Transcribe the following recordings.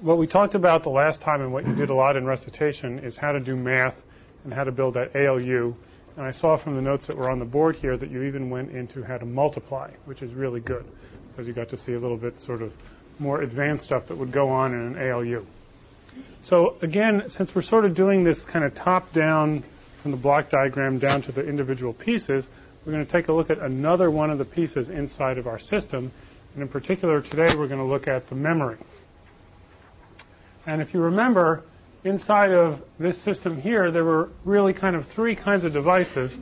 what we talked about the last time and what you did a lot in recitation is how to do math and how to build that ALU. And I saw from the notes that were on the board here that you even went into how to multiply, which is really good because you got to see a little bit sort of more advanced stuff that would go on in an ALU. So again, since we're sort of doing this kind of top down from the block diagram down to the individual pieces, we're going to take a look at another one of the pieces inside of our system. And in particular, today we're going to look at the memory. And if you remember, inside of this system here, there were really kind of three kinds of devices.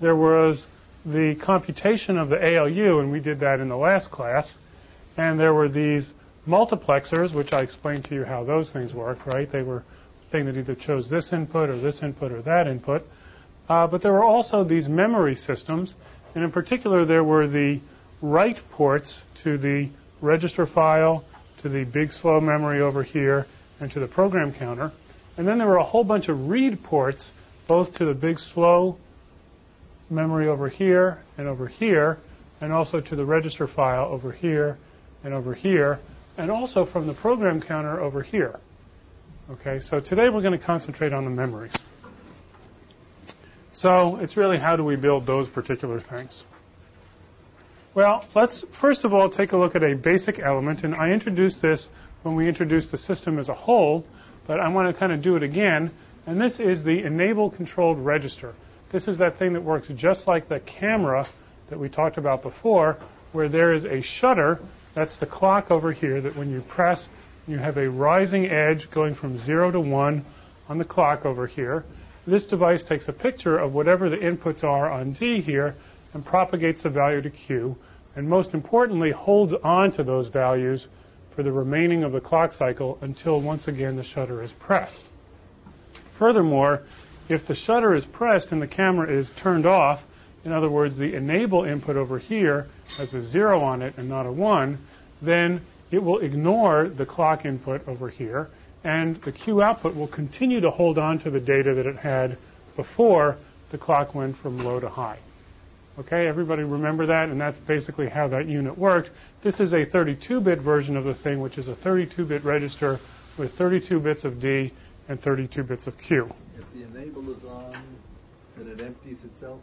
There was the computation of the ALU, and we did that in the last class. And there were these multiplexers, which I explained to you how those things work, right? They were a thing that either chose this input or this input or that input. Uh, but there were also these memory systems, and in particular, there were the write ports to the register file, to the big slow memory over here, and to the program counter. And then there were a whole bunch of read ports, both to the big slow memory over here and over here, and also to the register file over here and over here, and also from the program counter over here. Okay, so today we're going to concentrate on the memories. So it's really how do we build those particular things. Well, let's first of all take a look at a basic element, and I introduced this when we introduced the system as a whole, but I want to kind of do it again, and this is the enable controlled register. This is that thing that works just like the camera that we talked about before, where there is a shutter that's the clock over here that when you press, you have a rising edge going from 0 to 1 on the clock over here. This device takes a picture of whatever the inputs are on D here and propagates the value to Q, and most importantly, holds on to those values for the remaining of the clock cycle until once again the shutter is pressed. Furthermore, if the shutter is pressed and the camera is turned off, in other words, the enable input over here has a 0 on it and not a 1, then it will ignore the clock input over here, and the Q output will continue to hold on to the data that it had before the clock went from low to high. Okay, everybody remember that, and that's basically how that unit worked. This is a 32-bit version of the thing, which is a 32-bit register with 32 bits of D and 32 bits of Q. If the enable is on, then it empties itself?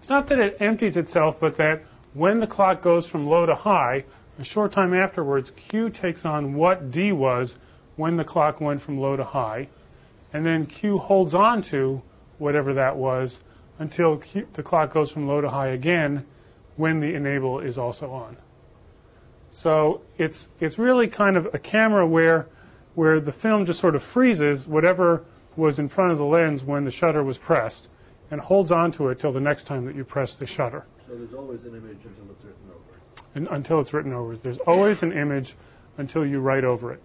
It's not that it empties itself, but that when the clock goes from low to high, a short time afterwards, Q takes on what D was when the clock went from low to high, and then Q holds on to whatever that was until the clock goes from low to high again when the enable is also on. So it's it's really kind of a camera where where the film just sort of freezes whatever was in front of the lens when the shutter was pressed and holds on to it till the next time that you press the shutter. So there's always an image until it's written over. And until it's written over. There's always an image until you write over it.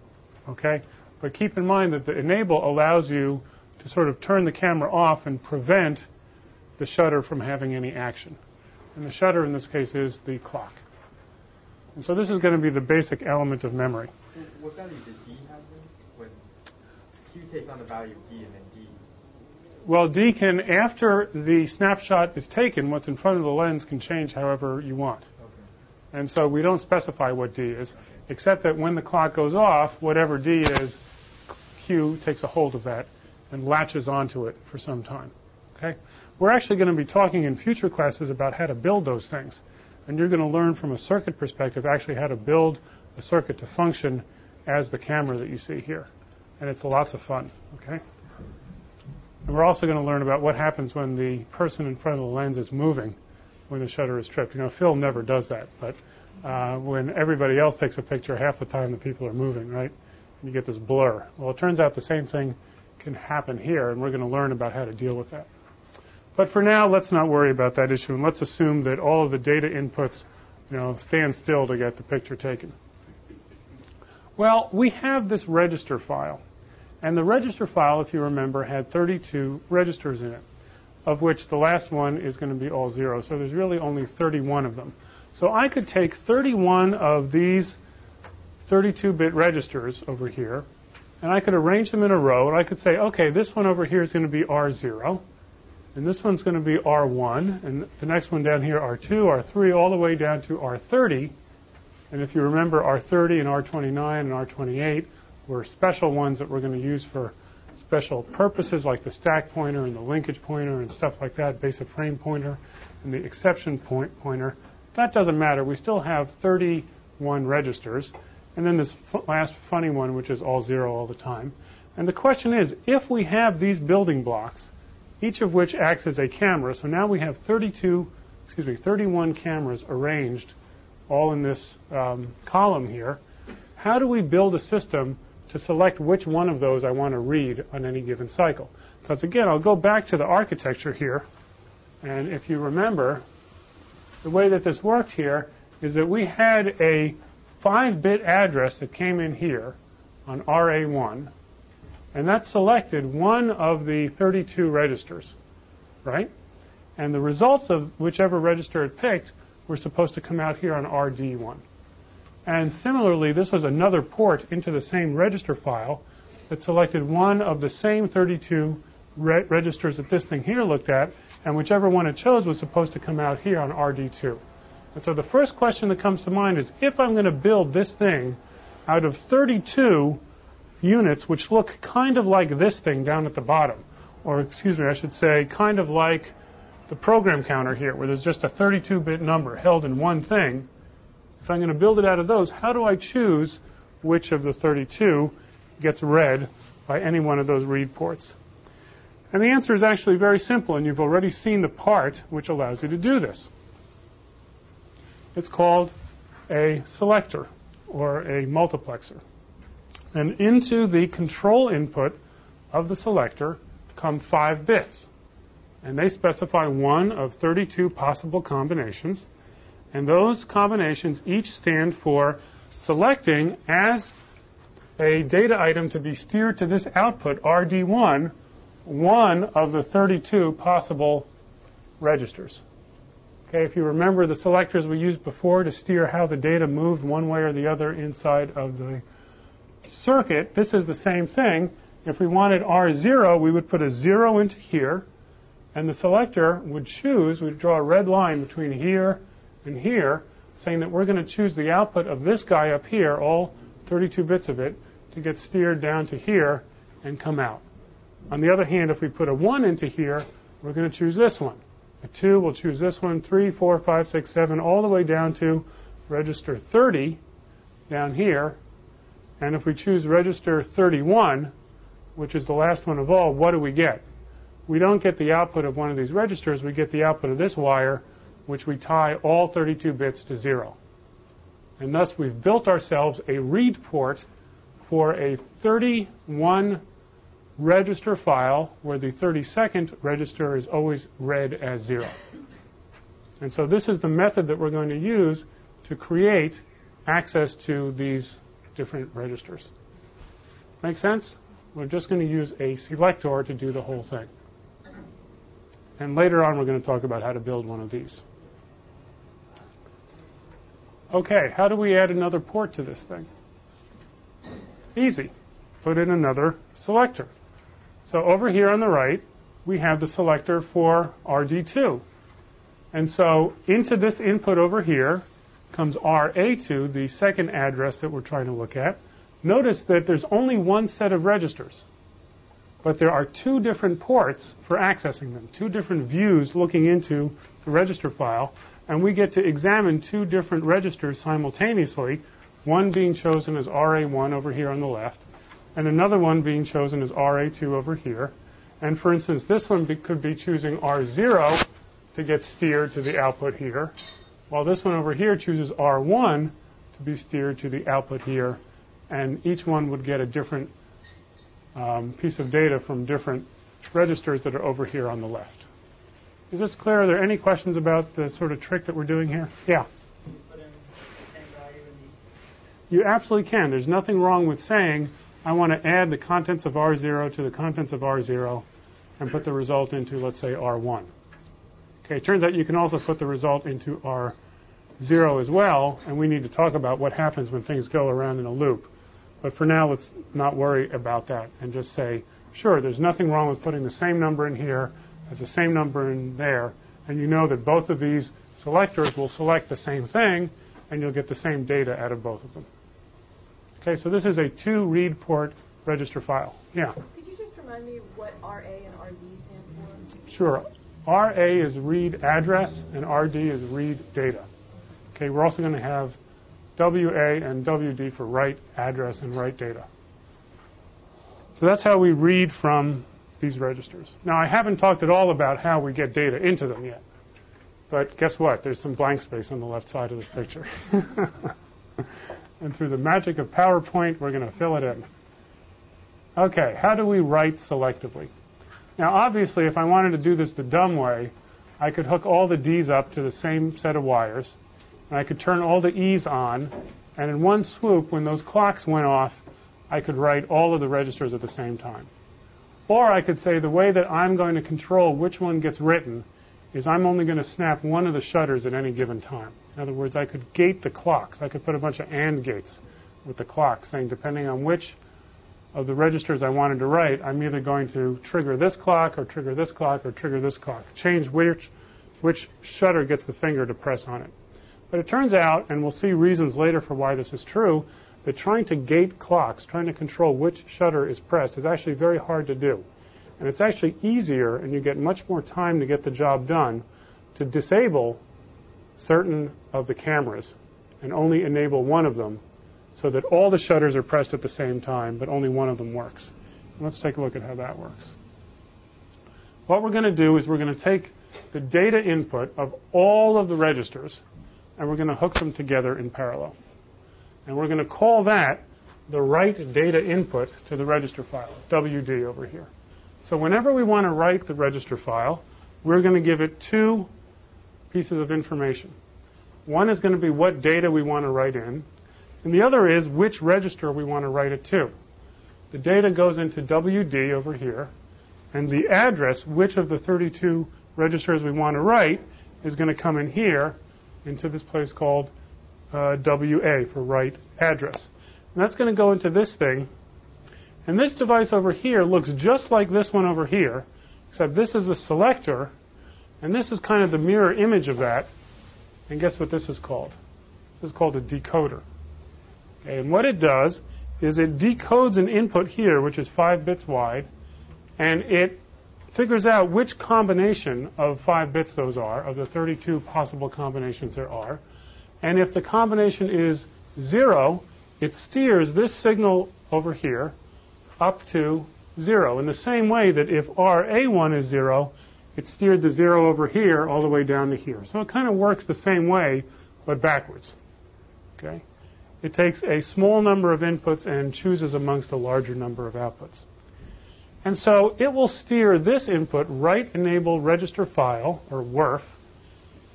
Okay? But keep in mind that the enable allows you to sort of turn the camera off and prevent the shutter from having any action. And the shutter in this case is the clock. And so this is going to be the basic element of memory. What value does D have then? When Q takes on the value of D and then D. Well, D can, after the snapshot is taken, what's in front of the lens can change however you want. Okay. And so we don't specify what D is, except that when the clock goes off, whatever D is, Q takes a hold of that and latches onto it for some time. Okay? We're actually going to be talking in future classes about how to build those things. And you're going to learn from a circuit perspective actually how to build a circuit to function as the camera that you see here. And it's lots of fun. Okay? And we're also going to learn about what happens when the person in front of the lens is moving when the shutter is tripped. You know, film never does that, but uh, when everybody else takes a picture, half the time the people are moving, right? And you get this blur. Well, it turns out the same thing can happen here, and we're going to learn about how to deal with that. But for now, let's not worry about that issue, and let's assume that all of the data inputs, you know, stand still to get the picture taken. Well, we have this register file. And the register file, if you remember, had 32 registers in it, of which the last one is going to be all zero. So there's really only 31 of them. So I could take 31 of these 32-bit registers over here, and I could arrange them in a row, and I could say, okay, this one over here is going to be R0, and this one's going to be R1, and the next one down here, R2, R3, all the way down to R30. And if you remember, R30 and R29 and R28 were special ones that we're going to use for special purposes like the stack pointer and the linkage pointer and stuff like that, basic frame pointer and the exception point pointer. That doesn't matter. We still have 31 registers. And then this last funny one, which is all zero all the time. And the question is, if we have these building blocks, each of which acts as a camera, so now we have 32, excuse me, 31 cameras arranged all in this um, column here, how do we build a system to select which one of those I want to read on any given cycle? Because again, I'll go back to the architecture here, and if you remember, the way that this worked here is that we had a 5-bit address that came in here on RA1, and that selected one of the 32 registers, right? And the results of whichever register it picked were supposed to come out here on RD1. And similarly, this was another port into the same register file that selected one of the same 32 re- registers that this thing here looked at, and whichever one it chose was supposed to come out here on RD2. And so the first question that comes to mind is if I'm going to build this thing out of 32 units which look kind of like this thing down at the bottom, or excuse me, I should say, kind of like the program counter here, where there's just a 32-bit number held in one thing. If I'm going to build it out of those, how do I choose which of the 32 gets read by any one of those read ports? And the answer is actually very simple, and you've already seen the part which allows you to do this. It's called a selector or a multiplexer. And into the control input of the selector come five bits. And they specify one of 32 possible combinations. And those combinations each stand for selecting as a data item to be steered to this output, RD1, one of the 32 possible registers. Okay, if you remember the selectors we used before to steer how the data moved one way or the other inside of the circuit, this is the same thing. If we wanted R0, we would put a 0 into here, and the selector would choose, we'd draw a red line between here and here, saying that we're going to choose the output of this guy up here, all 32 bits of it, to get steered down to here and come out. On the other hand, if we put a 1 into here, we're going to choose this one. A 2, we'll choose this one, 3, 4, 5, 6, 7, all the way down to register 30 down here. And if we choose register 31, which is the last one of all, what do we get? We don't get the output of one of these registers, we get the output of this wire, which we tie all 32 bits to 0. And thus we've built ourselves a read port for a 31 register file where the 32nd register is always read as 0. And so this is the method that we're going to use to create access to these different registers. Make sense? We're just going to use a selector to do the whole thing. And later on, we're going to talk about how to build one of these. Okay, how do we add another port to this thing? Easy. Put in another selector. So over here on the right, we have the selector for RD2. And so into this input over here comes RA2, the second address that we're trying to look at. Notice that there's only one set of registers, but there are two different ports for accessing them, two different views looking into the register file, and we get to examine two different registers simultaneously, one being chosen as RA1 over here on the left, and another one being chosen as RA2 over here. And for instance, this one be, could be choosing R0 to get steered to the output here, while this one over here chooses R1 to be steered to the output here, and each one would get a different um, piece of data from different registers that are over here on the left. Is this clear? Are there any questions about the sort of trick that we're doing here? Yeah. You absolutely can. There's nothing wrong with saying, I want to add the contents of R0 to the contents of R0 and put the result into, let's say, R1. Okay, it turns out you can also put the result into R0 as well, and we need to talk about what happens when things go around in a loop. But for now, let's not worry about that and just say, sure, there's nothing wrong with putting the same number in here as the same number in there, and you know that both of these selectors will select the same thing, and you'll get the same data out of both of them. Okay, so this is a two read port register file. Yeah, Could you just remind me what RA and RD stand for? sure. RA is read address and RD is read data. Okay, we're also going to have WA and WD for write address and write data. So that's how we read from these registers. Now, I haven't talked at all about how we get data into them yet. But guess what? There's some blank space on the left side of this picture. and through the magic of PowerPoint, we're going to fill it in. Okay, how do we write selectively? Now, obviously, if I wanted to do this the dumb way, I could hook all the D's up to the same set of wires, and I could turn all the E's on, and in one swoop, when those clocks went off, I could write all of the registers at the same time. Or I could say the way that I'm going to control which one gets written is I'm only going to snap one of the shutters at any given time. In other words, I could gate the clocks. I could put a bunch of AND gates with the clocks, saying depending on which of the registers I wanted to write, I'm either going to trigger this clock or trigger this clock or trigger this clock. Change which, which shutter gets the finger to press on it. But it turns out, and we'll see reasons later for why this is true, that trying to gate clocks, trying to control which shutter is pressed, is actually very hard to do. And it's actually easier, and you get much more time to get the job done, to disable certain of the cameras and only enable one of them so that all the shutters are pressed at the same time, but only one of them works. Let's take a look at how that works. What we're going to do is we're going to take the data input of all of the registers and we're going to hook them together in parallel. And we're going to call that the write data input to the register file, WD over here. So whenever we want to write the register file, we're going to give it two pieces of information. One is going to be what data we want to write in, and the other is which register we want to write it to. The data goes into WD over here, and the address, which of the 32 registers we want to write, is going to come in here into this place called uh, WA for write address. And that's going to go into this thing. And this device over here looks just like this one over here, except this is a selector, and this is kind of the mirror image of that. And guess what this is called? This is called a decoder. And what it does is it decodes an input here, which is five bits wide, and it figures out which combination of five bits those are, of the 32 possible combinations there are. And if the combination is zero, it steers this signal over here up to zero. In the same way that if RA1 is zero, it steered the zero over here all the way down to here. So it kind of works the same way, but backwards. Okay? It takes a small number of inputs and chooses amongst a larger number of outputs. And so it will steer this input, write enable register file, or WRF,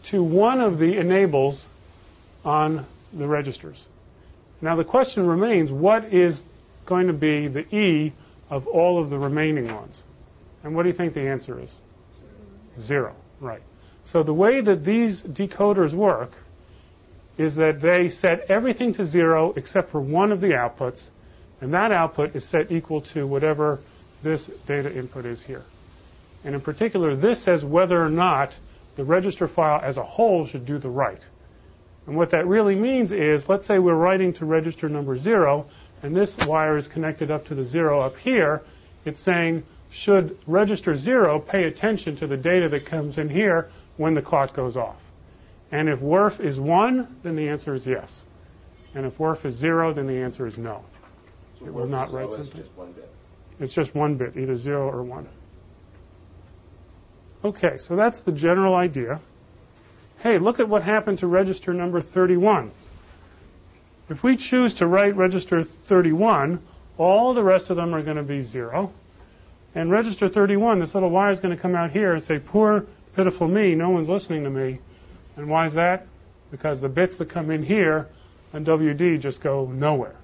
to one of the enables on the registers. Now the question remains, what is going to be the E of all of the remaining ones? And what do you think the answer is? Zero, right. So the way that these decoders work is that they set everything to zero except for one of the outputs, and that output is set equal to whatever this data input is here. And in particular, this says whether or not the register file as a whole should do the write. And what that really means is, let's say we're writing to register number zero, and this wire is connected up to the zero up here. It's saying, should register zero pay attention to the data that comes in here when the clock goes off? And if WRF is 1, then the answer is yes. And if WRF is 0, then the answer is no. So It will not write something. just one bit. It's just one bit, either 0 or 1. Okay, so that's the general idea. Hey, look at what happened to register number 31. If we choose to write register 31, all the rest of them are going to be 0. And register 31, this little wire is going to come out here and say, poor, pitiful me, no one's listening to me. And why is that? Because the bits that come in here on WD just go nowhere.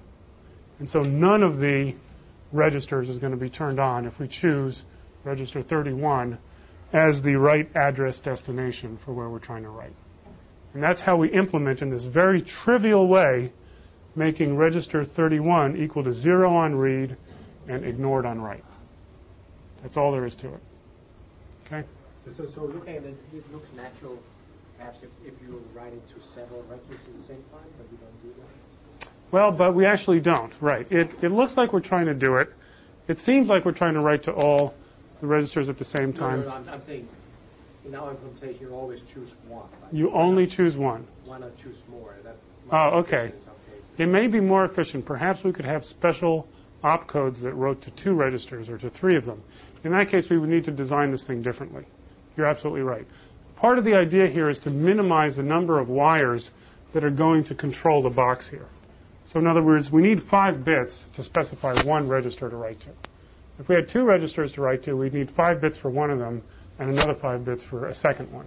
And so none of the registers is going to be turned on if we choose register 31 as the right address destination for where we're trying to write. And that's how we implement in this very trivial way, making register 31 equal to 0 on read and ignored on write. That's all there is to it. Okay? So, so, so looking at it, it looks natural, perhaps if, if you write it to several registers at the same time, but we don't do that. Well, but we actually don't, right. It, it looks like we're trying to do it. It seems like we're trying to write to all the registers at the same time. no, no, I'm, I'm saying, in our implementation, you always choose one. right? You only choose one. Why not choose more? That Oh, okay. efficient in some cases. It may be more efficient. Perhaps we could have special opcodes that wrote to two registers or to three of them. In that case, we would need to design this thing differently. You're absolutely right. Part of the idea here is to minimize the number of wires that are going to control the box here. So in other words, we need five bits to specify one register to write to. If we had two registers to write to, we'd need five bits for one of them and another five bits for a second one.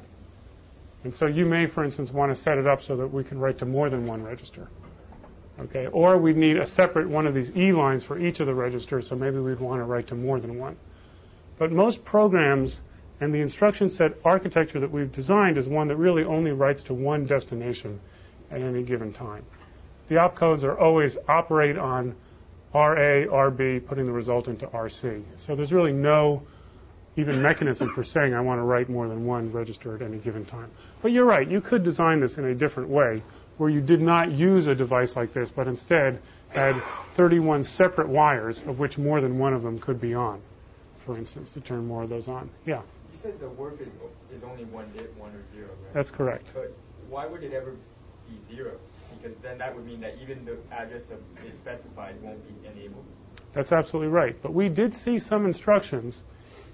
And so you may, for instance, want to set it up so that we can write to more than one register. Okay, or we'd need a separate one of these E lines for each of the registers, so maybe we'd want to write to more than one. But most programs and the instruction set architecture that we've designed is one that really only writes to one destination at any given time. The opcodes are always operate on RA, RB, putting the result into RC. So there's really no even mechanism for saying I want to write more than one register at any given time. But you're right, you could design this in a different way where you did not use a device like this, but instead had 31 separate wires of which more than one of them could be on, for instance, to turn more of those on. Yeah, said the WRF is, is only one bit, one or zero, right? that's correct. But why would it ever be zero? Because then that would mean that even the address of it specified won't be enabled. That's absolutely right. But we did see some instructions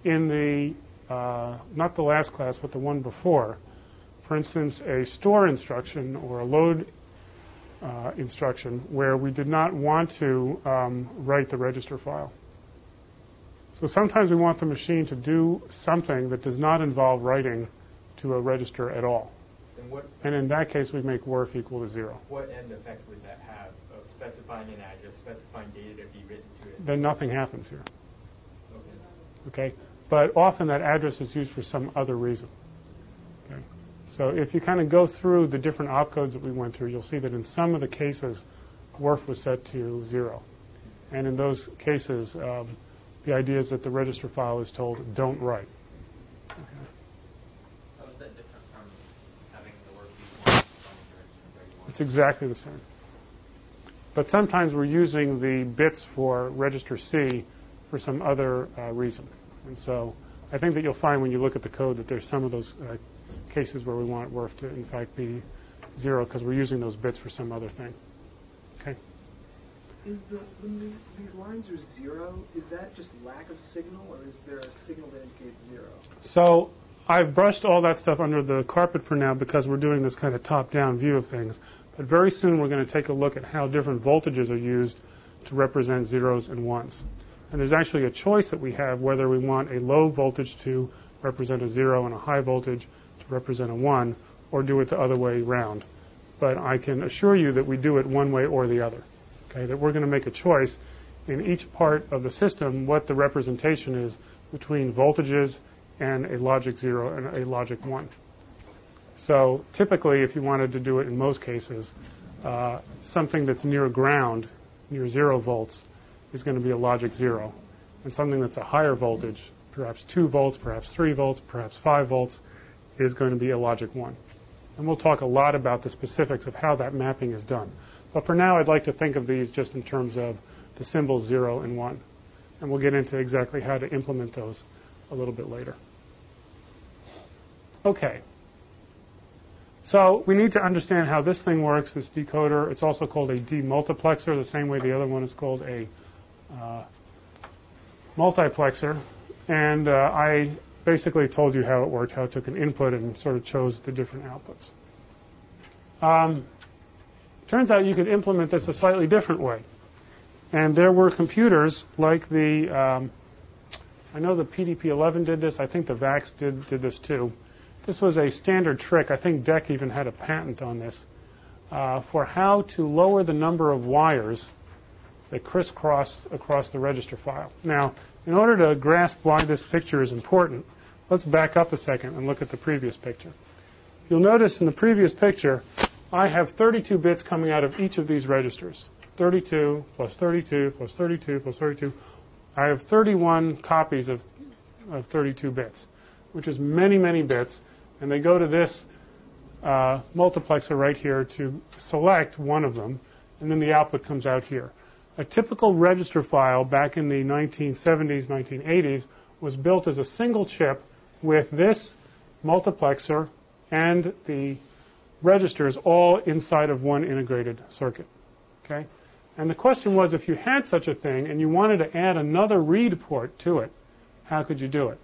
in the, uh, not the last class, but the one before. For instance, a store instruction or a load uh, instruction where we did not want to um, write the register file. So sometimes we want the machine to do something that does not involve writing to a register at all. Then what And in that case, we make WRF equal to zero. what end effect would that have of specifying an address, specifying data to be written to it? Then nothing happens here. Okay. okay? But often that address is used for some other reason. Okay? So if you kind of go through the different opcodes that we went through, you'll see that in some of the cases, WRF was set to zero. And in those cases, um, the idea is that the register file is told, don't write. How is that different from having the WRF be one from direction 31? It's exactly the same. But sometimes we're using the bits for register C for some other uh, reason. And so I think that you'll find when you look at the code that there's some of those uh, cases where we want WRF to, in fact, be zero because we're using those bits for some other thing. Is the when these, these lines are zero, is that just lack of signal, or is there a signal that indicates zero? So I've brushed all that stuff under the carpet for now because we're doing this kind of top-down view of things. But very soon we're going to take a look at how different voltages are used to represent zeros and ones. And there's actually a choice that we have whether we want a low voltage to represent a zero and a high voltage to represent a one, or do it the other way around. But I can assure you that we do it one way or the other. Okay, that we're going to make a choice in each part of the system what the representation is between voltages and a logic 0 and a logic 1. So typically, if you wanted to do it in most cases, uh, something that's near ground, near 0 volts, is going to be a logic 0. And something that's a higher voltage, perhaps 2 volts, perhaps 3 volts, perhaps 5 volts, is going to be a logic 1. And we'll talk a lot about the specifics of how that mapping is done. But for now, I'd like to think of these just in terms of the symbols 0 and 1. And we'll get into exactly how to implement those a little bit later. Okay. So we need to understand how this thing works, this decoder. It's also called a demultiplexer, the same way the other one is called a uh, multiplexer. And uh, I basically told you how it worked, how it took an input and sort of chose the different outputs. Um, turns out you could implement this a slightly different way. And there were computers like the, um, I know the PDP-11 did this. I think the VAX did, did this too. This was a standard trick. I think DEC even had a patent on this uh, for how to lower the number of wires that crisscross across the register file. Now, in order to grasp why this picture is important, let's back up a second and look at the previous picture. You'll notice in the previous picture, I have 32 bits coming out of each of these registers. 32 plus 32 plus 32 plus 32. I have 31 copies of, of 32 bits, which is many, many bits. And they go to this uh, multiplexer right here to select one of them. and then the output comes out here. A typical register file back in the 1970s, 1980s was built as a single chip with this multiplexer and the registers all inside of one integrated circuit. Okay? And the question was if you had such a thing and you wanted to add another read port to it, how could you do it?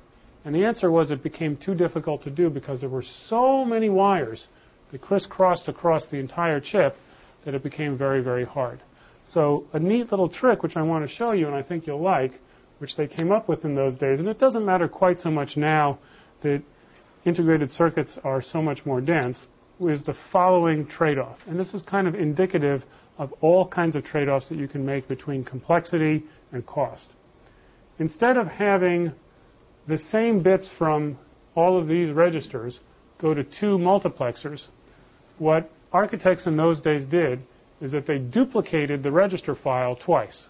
And the answer was it became too difficult to do because there were so many wires that crisscrossed across the entire chip that it became very, very hard. So a neat little trick, which I want to show you and I think you'll like, which they came up with in those days, and it doesn't matter quite so much now that integrated circuits are so much more dense, is the following trade-off. And this is kind of indicative of all kinds of trade-offs that you can make between complexity and cost. Instead of having the same bits from all of these registers go to two multiplexers, what architects in those days did is that they duplicated the register file twice.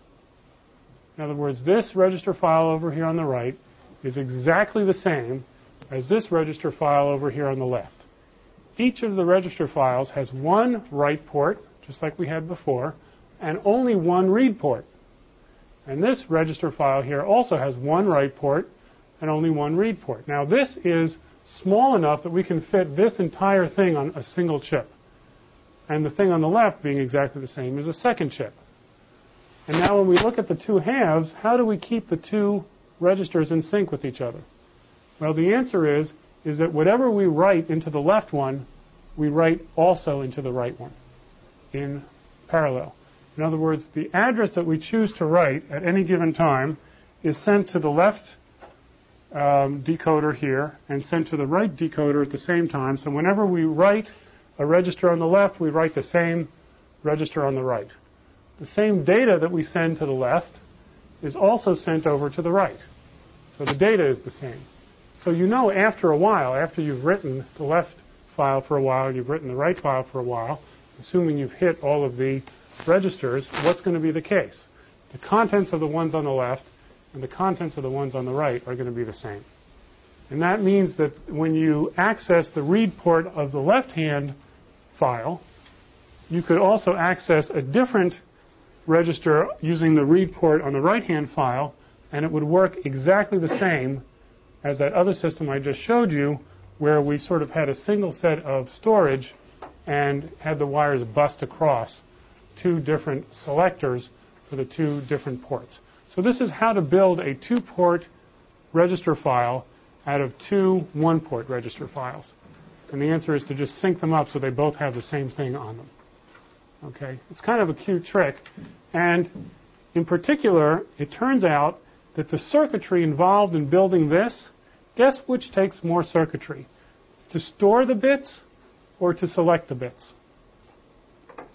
In other words, this register file over here on the right is exactly the same as this register file over here on the left. Each of the register files has one write port, just like we had before, and only one read port. And this register file here also has one write port and only one read port. Now this is small enough that we can fit this entire thing on a single chip. And the thing on the left being exactly the same as a second chip. And now when we look at the two halves, how do we keep the two registers in sync with each other? Well, the answer is, is that whatever we write into the left one, we write also into the right one in parallel. In other words, the address that we choose to write at any given time is sent to the left um, decoder here and sent to the right decoder at the same time. So whenever we write a register on the left, we write the same register on the right. The same data that we send to the left is also sent over to the right. So the data is the same. So you know after a while, after you've written the left file for a while, you've written the right file for a while, assuming you've hit all of the registers, what's going to be the case? The contents of the ones on the left and the contents of the ones on the right are going to be the same. And that means that when you access the read port of the left-hand file, you could also access a different register using the read port on the right-hand file, and it would work exactly the same as that other system I just showed you, where we sort of had a single set of storage and had the wires bust across two different selectors for the two different ports. So this is how to build a two-port register file out of two one-port register files. And the answer is to just sync them up so they both have the same thing on them. Okay, it's kind of a cute trick. And in particular, it turns out that the circuitry involved in building this, guess which takes more circuitry? To store the bits or to select the bits?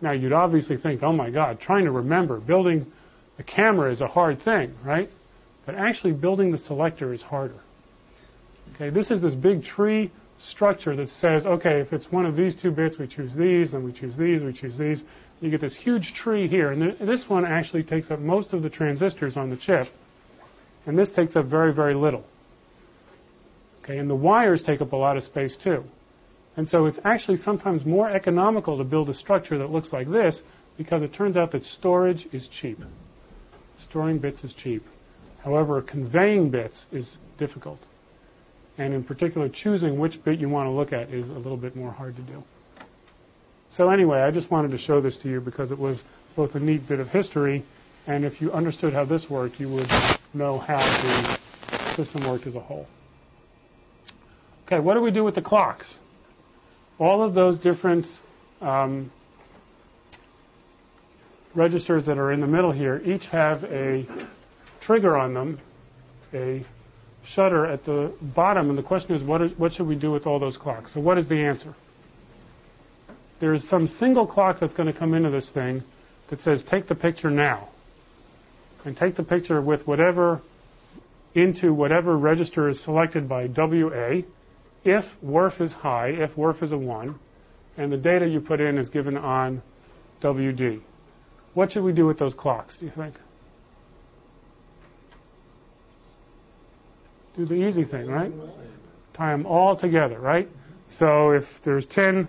Now, you'd obviously think, oh my God, trying to remember, building a camera is a hard thing, right? But actually, building the selector is harder. Okay, this is this big tree structure that says, okay, if it's one of these two bits, we choose these, then we choose these, we choose these. You get this huge tree here, and th- this one actually takes up most of the transistors on the chip, and this takes up very, very little. Okay, and the wires take up a lot of space too. And so it's actually sometimes more economical to build a structure that looks like this because it turns out that storage is cheap. Storing bits is cheap. However, conveying bits is difficult. And in particular, choosing which bit you want to look at is a little bit more hard to do. So anyway, I just wanted to show this to you because it was both a neat bit of history, and if you understood how this worked, you would know how the system worked as a whole. Okay, what do we do with the clocks? All of those different um, registers that are in the middle here each have a trigger on them, a shutter at the bottom, and the question is, what, is, what should we do with all those clocks? So what is the answer? There's some single clock that's going to come into this thing that says, take the picture now. And take the picture with whatever, into whatever register is selected by WA, if WRF is high, if WRF is a 1, and the data you put in is given on WD. What should we do with those clocks, do you think? Do the easy thing, right? Tie them all together, right? So if there's 10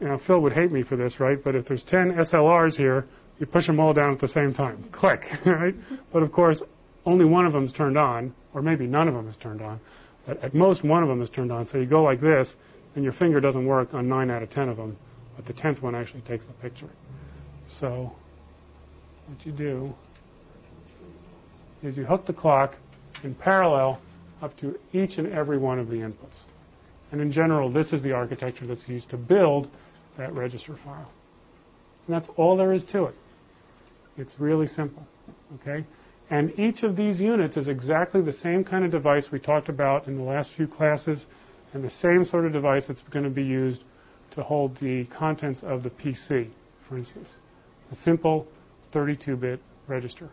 you know, Phil would hate me for this, right? But if there's 10 SLRs here, you push them all down at the same time. Click, right? But of course, only one of them is turned on, or maybe none of them is turned on. But at most, one of them is turned on. So you go like this, and your finger doesn't work on 9 out of 10 of them, but the 10th one actually takes the picture. So what you do is you hook the clock in parallel up to each and every one of the inputs. And in general, this is the architecture that's used to build that register file. And that's all there is to it. It's really simple, okay? And each of these units is exactly the same kind of device we talked about in the last few classes, and the same sort of device that's going to be used to hold the contents of the PC, for instance. A simple 32-bit register.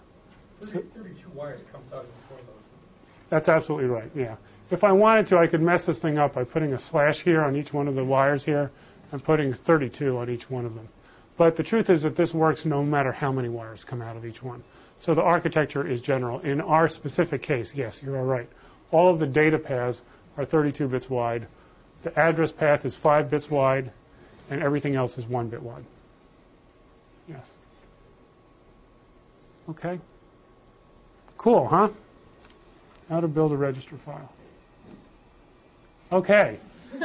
32 wires comes out of each one of those. That's absolutely right, yeah. If I wanted to, I could mess this thing up by putting a slash here on each one of the wires here and putting 32 on each one of them. But the truth is that this works no matter how many wires come out of each one. So the architecture is general. In our specific case, yes, you are right. All of the data paths are 32 bits wide. The address path is 5 bits wide, and everything else is 1 bit wide. Yes. Okay. Cool, huh? How to build a register file. Okay.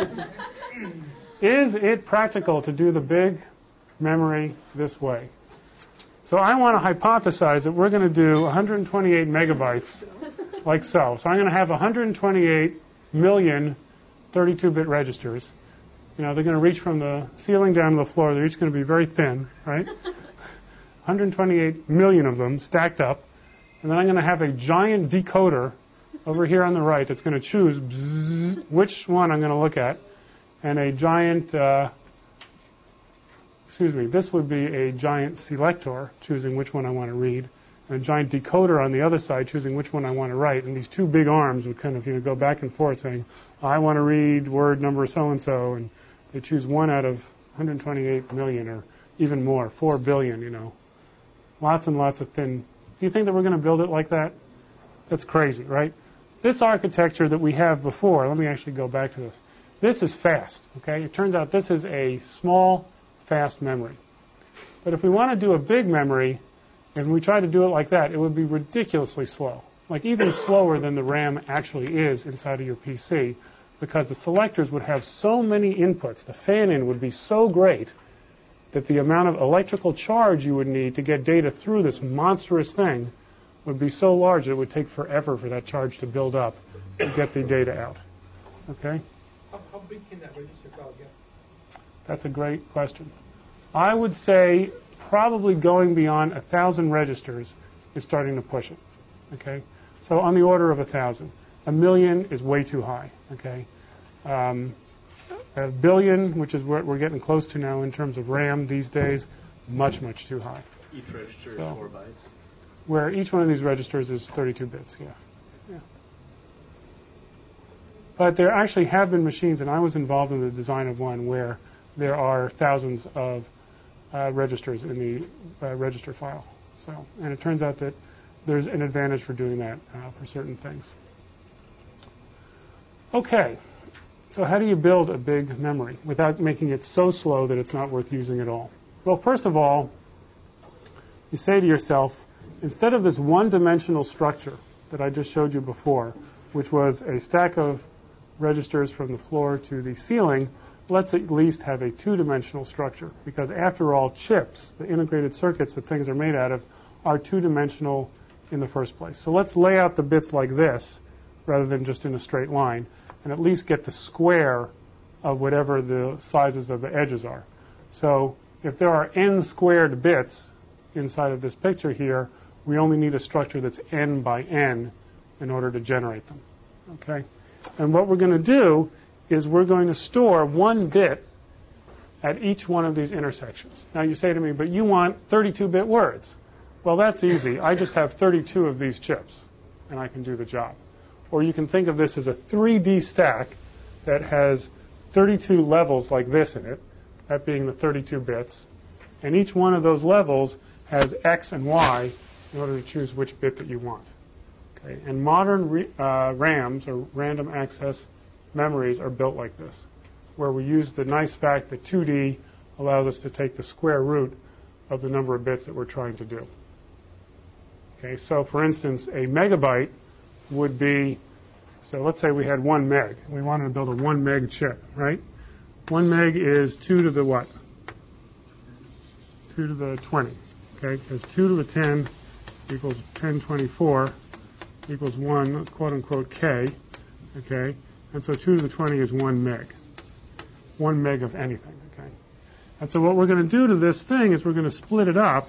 Is it practical to do the big memory this way? So I want to hypothesize that we're going to do 128 megabytes like so. So I'm going to have 128 million 32-bit registers. You know, they're going to reach from the ceiling down to the floor. They're each going to be very thin, right? 128 million of them stacked up. And then I'm going to have a giant decoder over here on the right that's going to choose which one I'm going to look at. And a giant, uh, excuse me, this would be a giant selector choosing which one I want to read. And a giant decoder on the other side choosing which one I want to write. And these two big arms would kind of, you know, go back and forth saying, I want to read word number so-and-so. And they choose one out of 128 million or even more, 4 billion, you know. Lots and lots of thin. Do you think that we're going to build it like that? That's crazy, right? This architecture that we have before, let me actually go back to this. This is fast, okay? It turns out this is a small, fast memory. But if we want to do a big memory, and we try to do it like that, it would be ridiculously slow. Like even slower than the RAM actually is inside of your PC, because the selectors would have so many inputs. The fan-in would be so great that the amount of electrical charge you would need to get data through this monstrous thing would be so large that it would take forever for that charge to build up to get the data out. Okay? How, how big can that register file get? That's a great question. I would say probably going beyond a thousand registers is starting to push it. Okay? So on the order of a thousand. A million is way too high. Okay? Um, a billion, which is what we're getting close to now in terms of RAM these days, much, much too high. Each register So- is four bytes. Where each one of these registers is 32 bits, yeah. yeah. But there actually have been machines, and I was involved in the design of one where there are thousands of uh, registers in the uh, register file. So, and it turns out that there's an advantage for doing that uh, for certain things. Okay, so how do you build a big memory without making it so slow that it's not worth using at all? Well, first of all, you say to yourself, instead of this one-dimensional structure that I just showed you before, which was a stack of registers from the floor to the ceiling, let's at least have a two-dimensional structure because after all, chips, the integrated circuits that things are made out of, are two-dimensional in the first place. So let's lay out the bits like this rather than just in a straight line and at least get the square of whatever the sizes of the edges are. So if there are n squared bits inside of this picture here, we only need a structure that's n by n in order to generate them. Okay? And what we're going to do is we're going to store one bit at each one of these intersections. Now you say to me, but you want 32-bit words. Well, that's easy. I just have 32 of these chips, and I can do the job. Or you can think of this as a 3D stack that has 32 levels like this in it, that being the 32 bits, and each one of those levels has X and Y in order to choose which bit that you want. Okay? And modern uh, RAMs, or random access memories, are built like this, where we use the nice fact that 2D allows us to take the square root of the number of bits that we're trying to do. Okay, so for instance, a megabyte would be, so let's say we had one meg. We wanted to build a one meg chip, right? One meg is two to the what? Two to the 20, okay? Because two to the 10 equals 1024 equals one, quote unquote, k, okay? And so two to the 20 is one meg. One meg of anything, okay? And so what we're going to do to this thing is we're going to split it up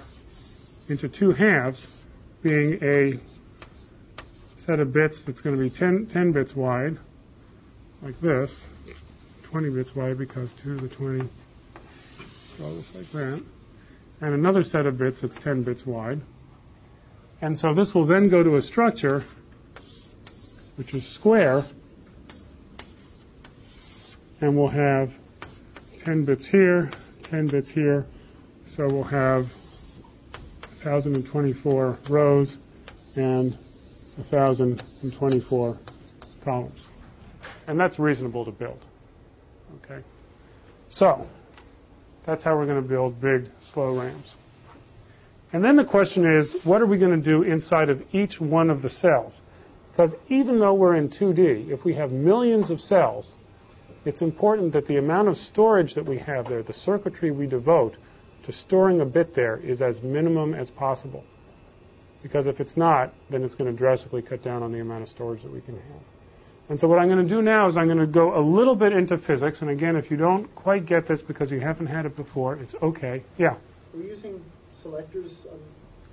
into two halves, being a set of bits that's going to be 10, 10 bits wide, like this, 20 bits wide because 2 to the 20, draw this like that, and another set of bits that's 10 bits wide. And so this will then go to a structure which is square, and we'll have 10 bits here, 10 bits here, so we'll have 1,024 rows and 1,024 columns. And that's reasonable to build. Okay? So, that's how we're going to build big, slow RAMs. And then the question is, what are we going to do inside of each one of the cells? Because even though we're in 2D, if we have millions of cells, it's important that the amount of storage that we have there, the circuitry we devote to storing a bit there, is as minimum as possible. Because if it's not, then it's going to drastically cut down on the amount of storage that we can have. And so what I'm going to do now is I'm going to go a little bit into physics. And again, if you don't quite get this because you haven't had it before, it's okay. Yeah. We're using selectors on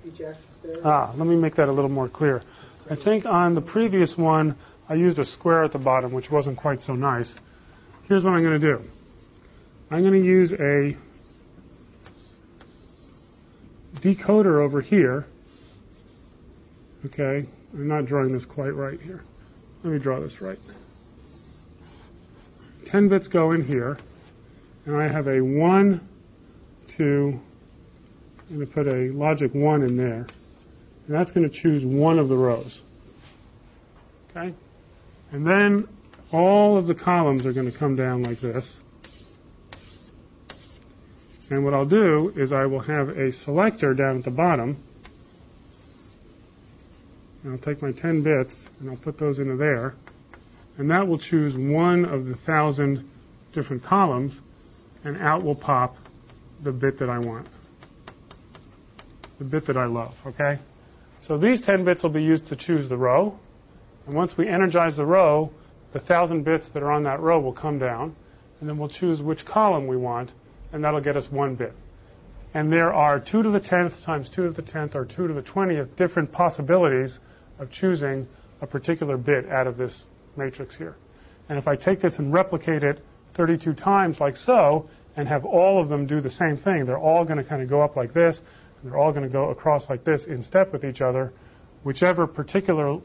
each axis there. Ah, let me make that a little more clear. I think on the previous one, I used a square at the bottom, which wasn't quite so nice. Here's what I'm going to do. I'm going to use a decoder over here. Okay, I'm not drawing this quite right here. Let me draw this right. 10 bits go in here, and I have a 1, 2, I'm going to put a logic 1 in there, and that's going to choose one of the rows. Okay? And then all of the columns are going to come down like this. And what I'll do is I will have a selector down at the bottom. And I'll take my 10 bits and I'll put those into there. And that will choose one of the thousand different columns and out will pop the bit that I want. The bit that I love, okay? So these 10 bits will be used to choose the row. And once we energize the row, the thousand bits that are on that row will come down. And then we'll choose which column we want and that'll get us one bit. And there are 2 to the 10th times 2 to the 10th or 2 to the 20th different possibilities of choosing a particular bit out of this matrix here. And if I take this and replicate it 32 times like so, and have all of them do the same thing, they're all going to kind of go up like this, and they're all going to go across like this in step with each other. Whichever particular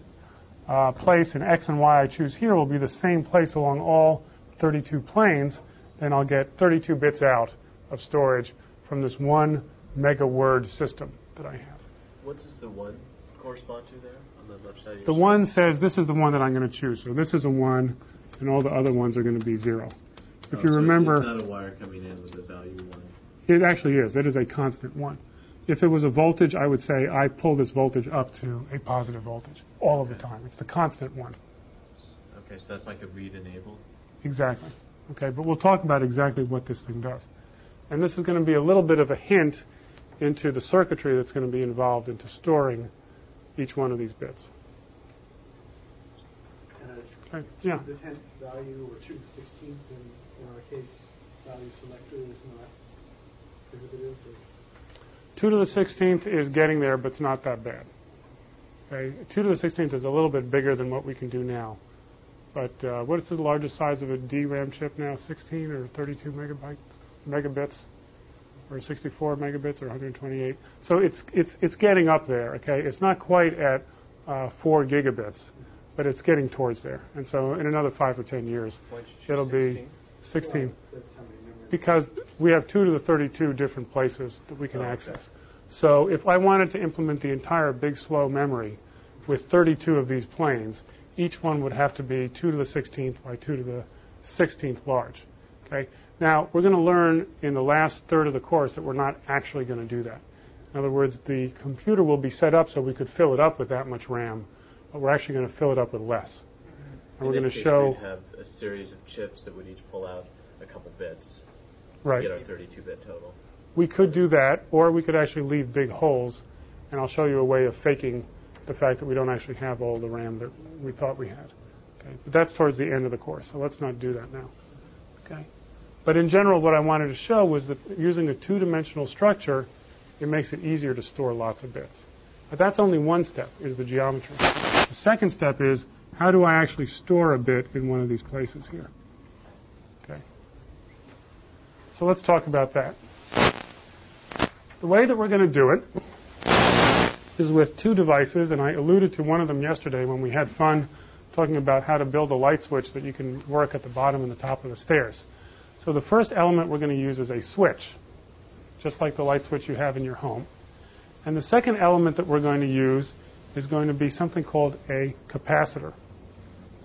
uh, place in x and y I choose here will be the same place along all 32 planes, then I'll get 32 bits out of storage from this one mega word system that I have. What does the one correspond to there on the left side The one says this is the one that I'm going to choose. So this is a one, and all the other ones are going to be zero. If Oh, you so remember, It's not a wire coming in with a value one. it actually is. It is a constant one. If it was a voltage, I would say I pull this voltage up to a positive voltage all of the time. It's the constant one. Okay, so that's like a read enable. Exactly. Okay, but we'll talk about exactly what this thing does. And this is going to be a little bit of a hint into the circuitry that's going to be involved into storing each one of these bits. Uh, Okay, yeah. The tenth value or two to the sixteenth, in, in our case, value selector is not prohibitive. Or 2 to the 16th is getting there, but it's not that bad. Okay, 2 to the 16th is a little bit bigger than what we can do now. But uh, what is the largest size of a DRAM chip now? 16 or 32 megabytes, megabits, or 64 megabits, or 128? So it's it's it's getting up there. Okay, it's not quite at uh, 4 gigabits, but it's getting towards there. And so in another five or 10 years, Why'd you choose it'll be 16? 16 that's how many because we have 2 to the 32 different places that we can oh, access. So if I wanted to implement the entire big slow memory with 32 of these planes, each one would have to be 2 to the 16th by 2 to the 16th large. Okay? Now, we're going to learn in the last third of the course that we're not actually going to do that. In other words, the computer will be set up so we could fill it up with that much RAM, but we're actually going to fill it up with less. And we're going to show, We'd have a series of chips that would each pull out a couple bits right. get our 32-bit total. We could do that, or we could actually leave big holes, and I'll show you a way of faking the fact that we don't actually have all the RAM that we thought we had. Okay? But that's towards the end of the course, so let's not do that now. Okay? But in general, what I wanted to show was that using a two-dimensional structure, it makes it easier to store lots of bits. But that's only one step, is the geometry. The second step is, how do I actually store a bit in one of these places here? Okay. So let's talk about that. The way that we're going to do it is with two devices, and I alluded to one of them yesterday when we had fun talking about how to build a light switch that you can work at the bottom and the top of the stairs. So the first element we're going to use is a switch, just like the light switch you have in your home. And the second element that we're going to use is going to be something called a capacitor.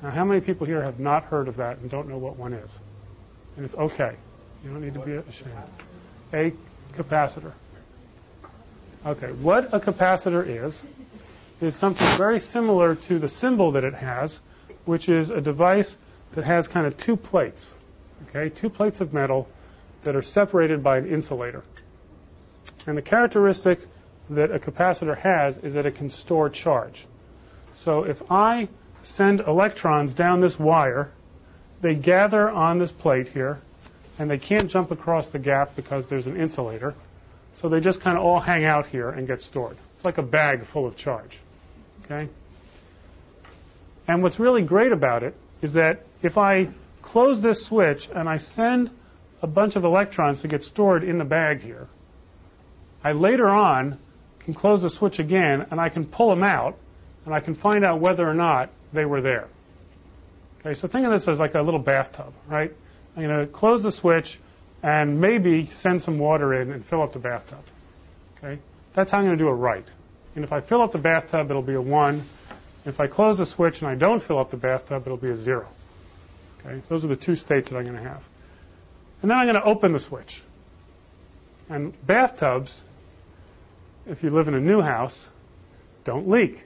Now, how many people here have not heard of that and don't know what one is? And it's okay. You don't need to be a ashamed. A capacitor. Okay, what a capacitor is, is something very similar to the symbol that it has, which is a device that has kind of two plates. Okay, two plates of metal that are separated by an insulator. And the characteristic that a capacitor has is that it can store charge. So if I send electrons down this wire, they gather on this plate here, and they can't jump across the gap because there's an insulator. So they just kind of all hang out here and get stored. It's like a bag full of charge. Okay? And what's really great about it is that if I close this switch and I send a bunch of electrons to get stored in the bag here, I later on can close the switch again and I can pull them out and I can find out whether or not they were there. Okay, so think of this as like a little bathtub, right? I'm going to close the switch and maybe send some water in and fill up the bathtub. Okay, that's how I'm going to do it right. And if I fill up the bathtub, it'll be a one. If I close the switch and I don't fill up the bathtub, it'll be a zero. Okay, those are the two states that I'm going to have. And then I'm going to open the switch. And bathtubs, if you live in a new house, don't leak.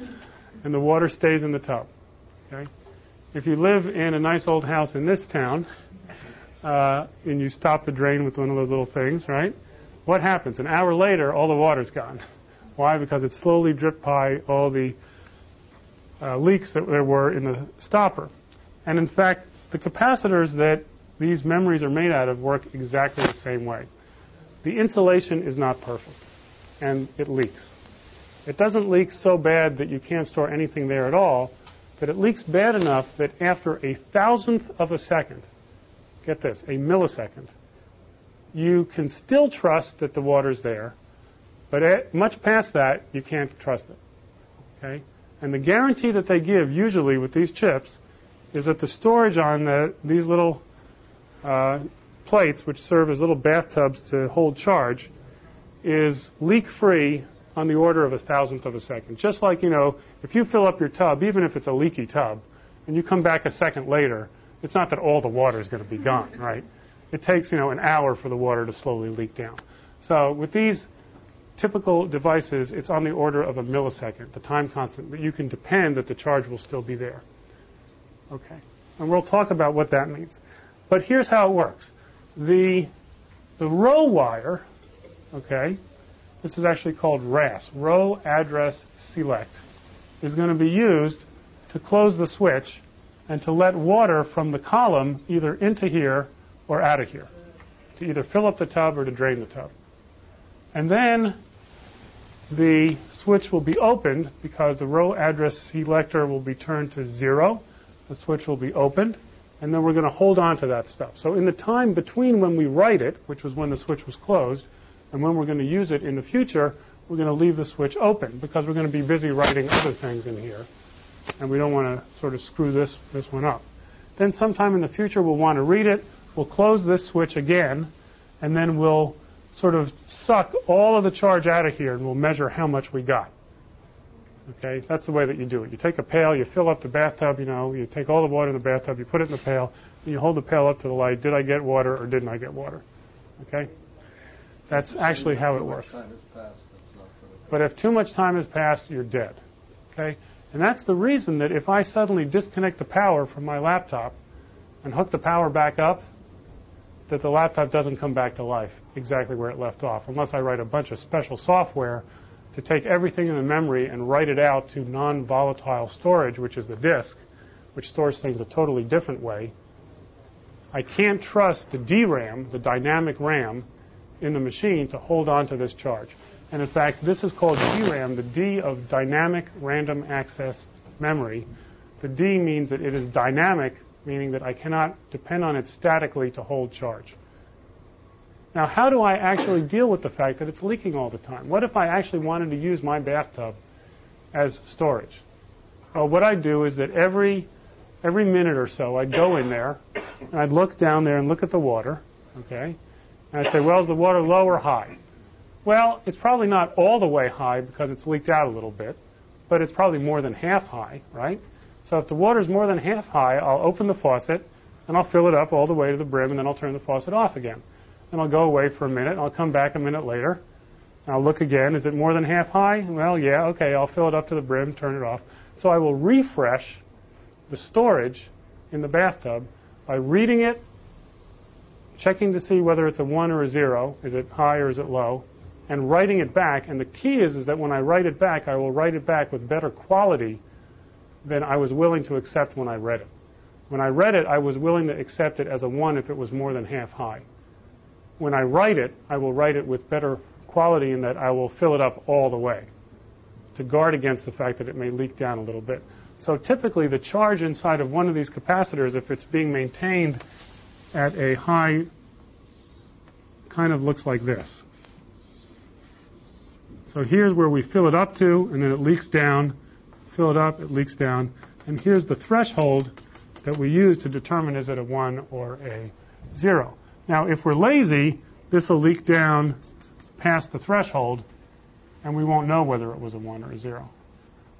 and the water stays in the tub. Okay? If you live in a nice old house in this town, uh, and you stop the drain with one of those little things, right? What happens? An hour later, all the water's gone. Why? Because it slowly dripped by all the uh, leaks that there were in the stopper. And in fact, the capacitors that these memories are made out of work exactly the same way. The insulation is not perfect, and it leaks. It doesn't leak so bad that you can't store anything there at all, but it leaks bad enough that after a thousandth of a second, get this, a millisecond, you can still trust that the water's there, but at, much past that, you can't trust it. Okay? And the guarantee that they give usually with these chips is that the storage on the, these little uh, plates, which serve as little bathtubs to hold charge, is leak-free on the order of a thousandth of a second. Just like, you know, if you fill up your tub, even if it's a leaky tub, and you come back a second later, it's not that all the water is going to be gone, right? It takes, you know, an hour for the water to slowly leak down. So with these typical devices, it's on the order of a millisecond, the time constant, but you can depend that the charge will still be there. Okay. And we'll talk about what that means. But here's how it works. The, the row wire, okay, this is actually called RAS, row address select, is going to be used to close the switch and to let water from the column either into here or out of here, to either fill up the tub or to drain the tub. And then the switch will be opened because the row address selector will be turned to zero. The switch will be opened, and then we're going to hold on to that stuff. So in the time between when we write it, which was when the switch was closed, and when we're going to use it in the future, we're going to leave the switch open because we're going to be busy writing other things in here. And we don't want to sort of screw this, this one up. Then sometime in the future, we'll want to read it. We'll close this switch again, and then we'll sort of suck all of the charge out of here, and we'll measure how much we got. Okay, that's the way that you do it. You take a pail, you fill up the bathtub, you know, you take all the water in the bathtub, you put it in the pail, and you hold the pail up to the light. Did I get water or didn't I get water? Okay? That's actually how it works. But if too much time has passed, you're dead. Okay? And that's the reason that if I suddenly disconnect the power from my laptop and hook the power back up, that the laptop doesn't come back to life exactly where it left off, unless I write a bunch of special software to take everything in the memory and write it out to non-volatile storage, which is the disk, which stores things a totally different way. I can't trust the DRAM, the dynamic RAM, in the machine to hold on to this charge. And in fact, this is called DRAM, the D of dynamic random access memory. The D means that it is dynamic, meaning that I cannot depend on it statically to hold charge. Now, how do I actually deal with the fact that it's leaking all the time? What if I actually wanted to use my bathtub as storage? Well, what I do is that every every minute or so, I'd go in there and I'd look down there and look at the water, okay? And I'd say, well, is the water low or high? Well, it's probably not all the way high because it's leaked out a little bit, but it's probably more than half high, right? So if the water's more than half high, I'll open the faucet and I'll fill it up all the way to the brim and then I'll turn the faucet off again. And I'll go away for a minute and I'll come back a minute later and I'll look again. Is it more than half high? Well, yeah, okay, I'll fill it up to the brim, turn it off. So I will refresh the storage in the bathtub by reading it, checking to see whether it's a 1 or a 0, is it high or is it low, and writing it back. And the key is, is that when I write it back, I will write it back with better quality than I was willing to accept when I read it. When I read it, I was willing to accept it as a 1 if it was more than half high. When I write it, I will write it with better quality in that I will fill it up all the way to guard against the fact that it may leak down a little bit. So typically the charge inside of one of these capacitors, if it's being maintained at a high, kind of looks like this. So here's where we fill it up to, and then it leaks down. Fill it up, it leaks down. And here's the threshold that we use to determine is it a 1 or a 0. Now, if we're lazy, this will leak down past the threshold, and we won't know whether it was a 1 or a 0.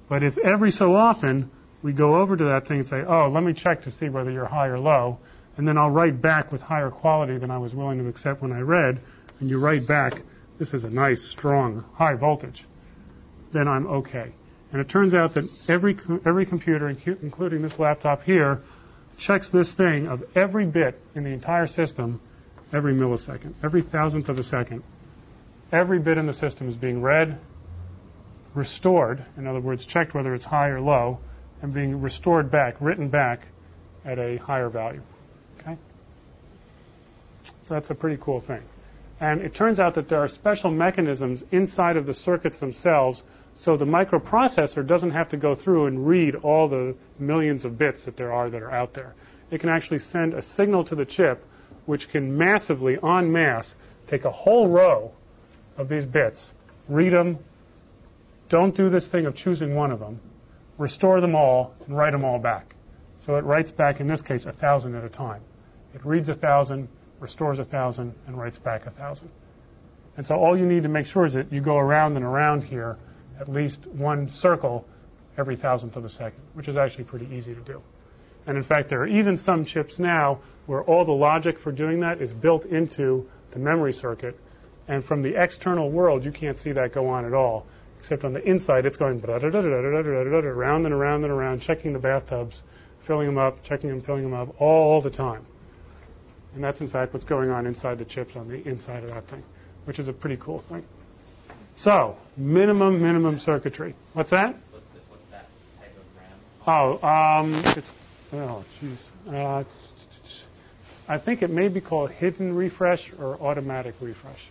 But if every so often we go over to that thing and say, oh, let me check to see whether you're high or low, and then I'll write back with higher quality than I was willing to accept when I read, and you write back, this is a nice, strong, high voltage, then I'm okay. And it turns out that every, every computer, including this laptop here, checks this thing of every bit in the entire system every millisecond, every thousandth of a second. Every bit in the system is being read, restored, in other words, checked whether it's high or low, and being restored back, written back at a higher value. So that's a pretty cool thing. And it turns out that there are special mechanisms inside of the circuits themselves so the microprocessor doesn't have to go through and read all the millions of bits that there are that are out there. It can actually send a signal to the chip which can massively, en masse, take a whole row of these bits, read them, don't do this thing of choosing one of them, restore them all, and write them all back. So it writes back, in this case, a thousand at a time. It reads a thousand, restores a thousand, and writes back a thousand. And so all you need to make sure is that you go around and around here at least one circle every thousandth of a second, which is actually pretty easy to do. And in fact, there are even some chips now where all the logic for doing that is built into the memory circuit. And from the external world, you can't see that go on at all. Except on the inside, it's going around and around and around, checking the bathtubs, filling them up, checking them, filling them up all the time. And that's in fact what's going on inside the chips on the inside of that thing, which is a pretty cool thing. So, minimum, minimum circuitry. What's that? What's, the, what's that type of RAM? Oh, um, it's, oh, jeez. Uh, I think it may be called hidden refresh or automatic refresh,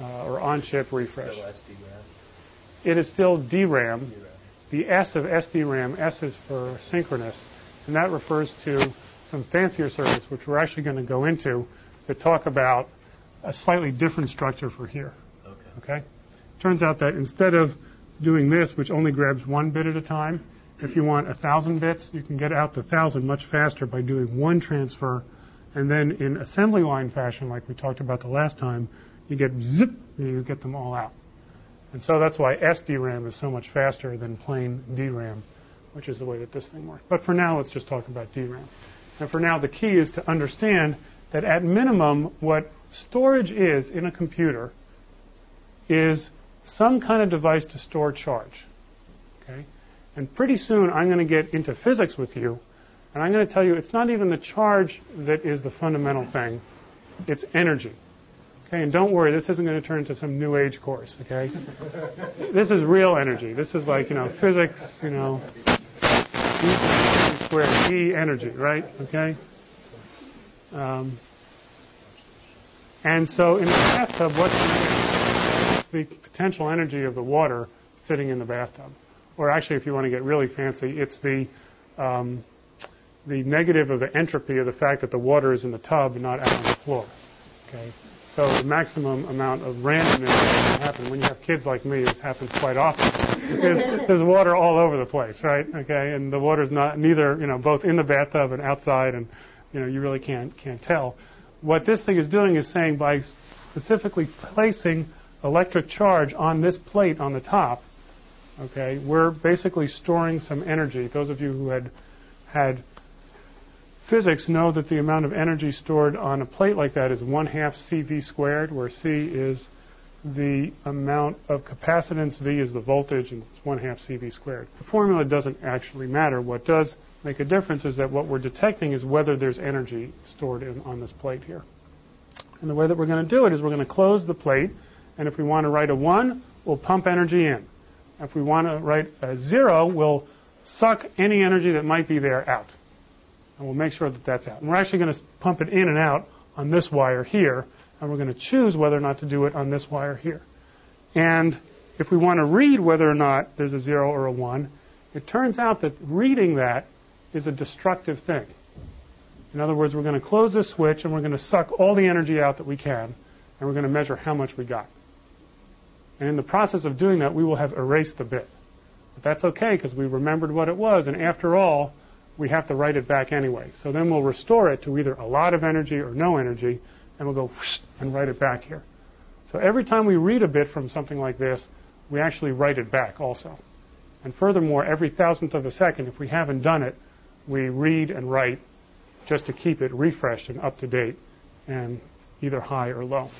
uh, or on-chip refresh. Still SD-RAM. It is still DRAM. The S of SDRAM, S is for synchronous, and that refers to some fancier circuits, which we're actually going to go into, that talk about a slightly different structure for here. Okay. Okay? Turns out that instead of doing this, which only grabs one bit at a time, if you want a thousand bits, you can get out the thousand much faster by doing one transfer, and then in assembly line fashion, like we talked about the last time, you get zip, you get them all out. And so that's why SDRAM is so much faster than plain DRAM, which is the way that this thing works. But for now, let's just talk about DRAM. And for now, the key is to understand that at minimum, what storage is in a computer is some kind of device to store charge. Okay? And pretty soon, I'm going to get into physics with you, and I'm going to tell you it's not even the charge that is the fundamental thing, it's energy. Okay, and don't worry, this isn't going to turn into some new age course, okay? this is real energy. This is like, you know, physics, you know, E squared, E energy, right? Okay? Um, and so in the bathtub, what's the, the potential energy of the water sitting in the bathtub? Or actually, if you want to get really fancy, it's the um, the negative of the entropy of the fact that the water is in the tub and not out on the floor. Okay, so the maximum amount of randomness that can happen when you have kids like me, this happens quite often. there's, there's water all over the place, right? Okay, and the water's not neither, you know, both in the bathtub and outside, and you know, you really can't can't tell. What this thing is doing is saying by specifically placing electric charge on this plate on the top, okay, we're basically storing some energy. Those of you who had had physics know that the amount of energy stored on a plate like that is 1 half CV squared, where C is the amount of capacitance, V is the voltage, and it's 1 half CV squared. The formula doesn't actually matter. What does make a difference is that what we're detecting is whether there's energy stored in, on this plate here. And the way that we're going to do it is we're going to close the plate, and if we want to write a 1, we'll pump energy in. If we want to write a 0, we'll suck any energy that might be there out and we'll make sure that that's out. And we're actually going to pump it in and out on this wire here, and we're going to choose whether or not to do it on this wire here. And if we want to read whether or not there's a 0 or a 1, it turns out that reading that is a destructive thing. In other words, we're going to close this switch and we're going to suck all the energy out that we can, and we're going to measure how much we got. And in the process of doing that, we will have erased the bit. But that's okay because we remembered what it was, and after all, we have to write it back anyway. So then we'll restore it to either a lot of energy or no energy, and we'll go and write it back here. So every time we read a bit from something like this, we actually write it back also. And furthermore, every thousandth of a second, if we haven't done it, we read and write just to keep it refreshed and up to date and either high or low.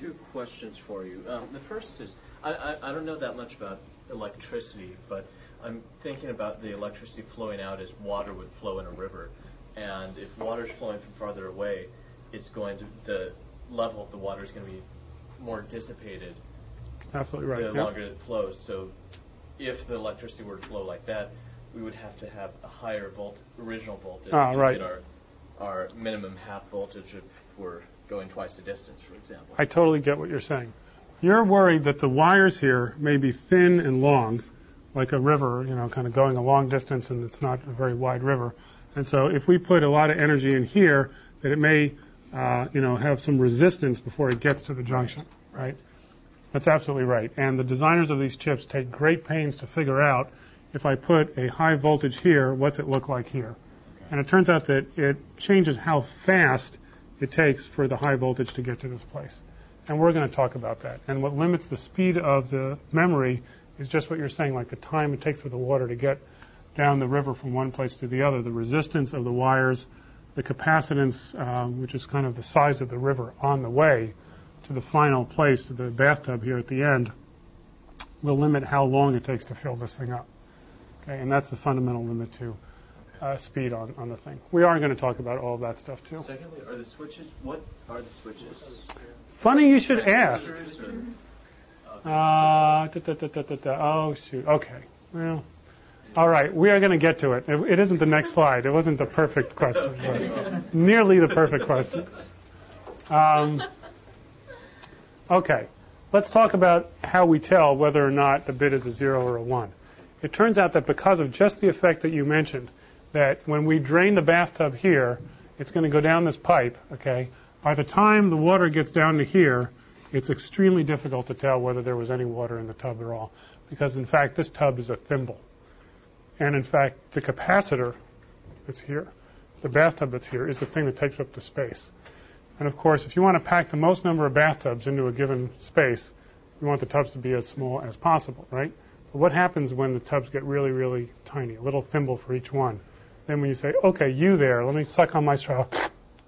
Two questions for you. Um, the first is I, I, I don't know that much about electricity, but I'm thinking about the electricity flowing out as water would flow in a river. And if water's flowing from farther away, it's going to, the level of the water is going to be more dissipated Absolutely right. the Yep. longer it flows. So if the electricity were to flow like that, we would have to have a higher volt, original voltage Ah, to right. get our, our minimum half voltage if we're going twice the distance, for example. I totally get what you're saying. You're worried that the wires here may be thin and long, like a river, you know, kind of going a long distance and it's not a very wide river. And so if we put a lot of energy in here, that it may, uh, you know, have some resistance before it gets to the junction, right? That's absolutely right. And the designers of these chips take great pains to figure out if I put a high voltage here, what's it look like here? And it turns out that it changes how fast it takes for the high voltage to get to this place. And we're going to talk about that. And what limits the speed of the memory is just what you're saying, like the time it takes for the water to get down the river from one place to the other, the resistance of the wires, the capacitance, um, which is kind of the size of the river on the way to the final place, to the bathtub here at the end, will limit how long it takes to fill this thing up. Okay, and that's the fundamental limit to uh, speed on, on the thing. We are going to talk about all of that stuff too. Secondly, are the switches, what are the switches? Funny you should ask. Uh, da, da, da. Oh, shoot. Okay. Well, all right. We are going to get to it. it. It isn't the next slide. It wasn't the perfect question, nearly the perfect question. Um, okay. Let's talk about how we tell whether or not the bit is a zero or a one. It turns out that because of just the effect that you mentioned, that when we drain the bathtub here, it's going to go down this pipe, okay? By the time the water gets down to here, it's extremely difficult to tell whether there was any water in the tub at all. Because, in fact, this tub is a thimble. And, in fact, the capacitor that's here, the bathtub that's here, is the thing that takes up the space. And, of course, if you want to pack the most number of bathtubs into a given space, you want the tubs to be as small as possible, right? But what happens when the tubs get really, really tiny? A little thimble for each one. Then when you say, okay, you there, let me suck on my straw.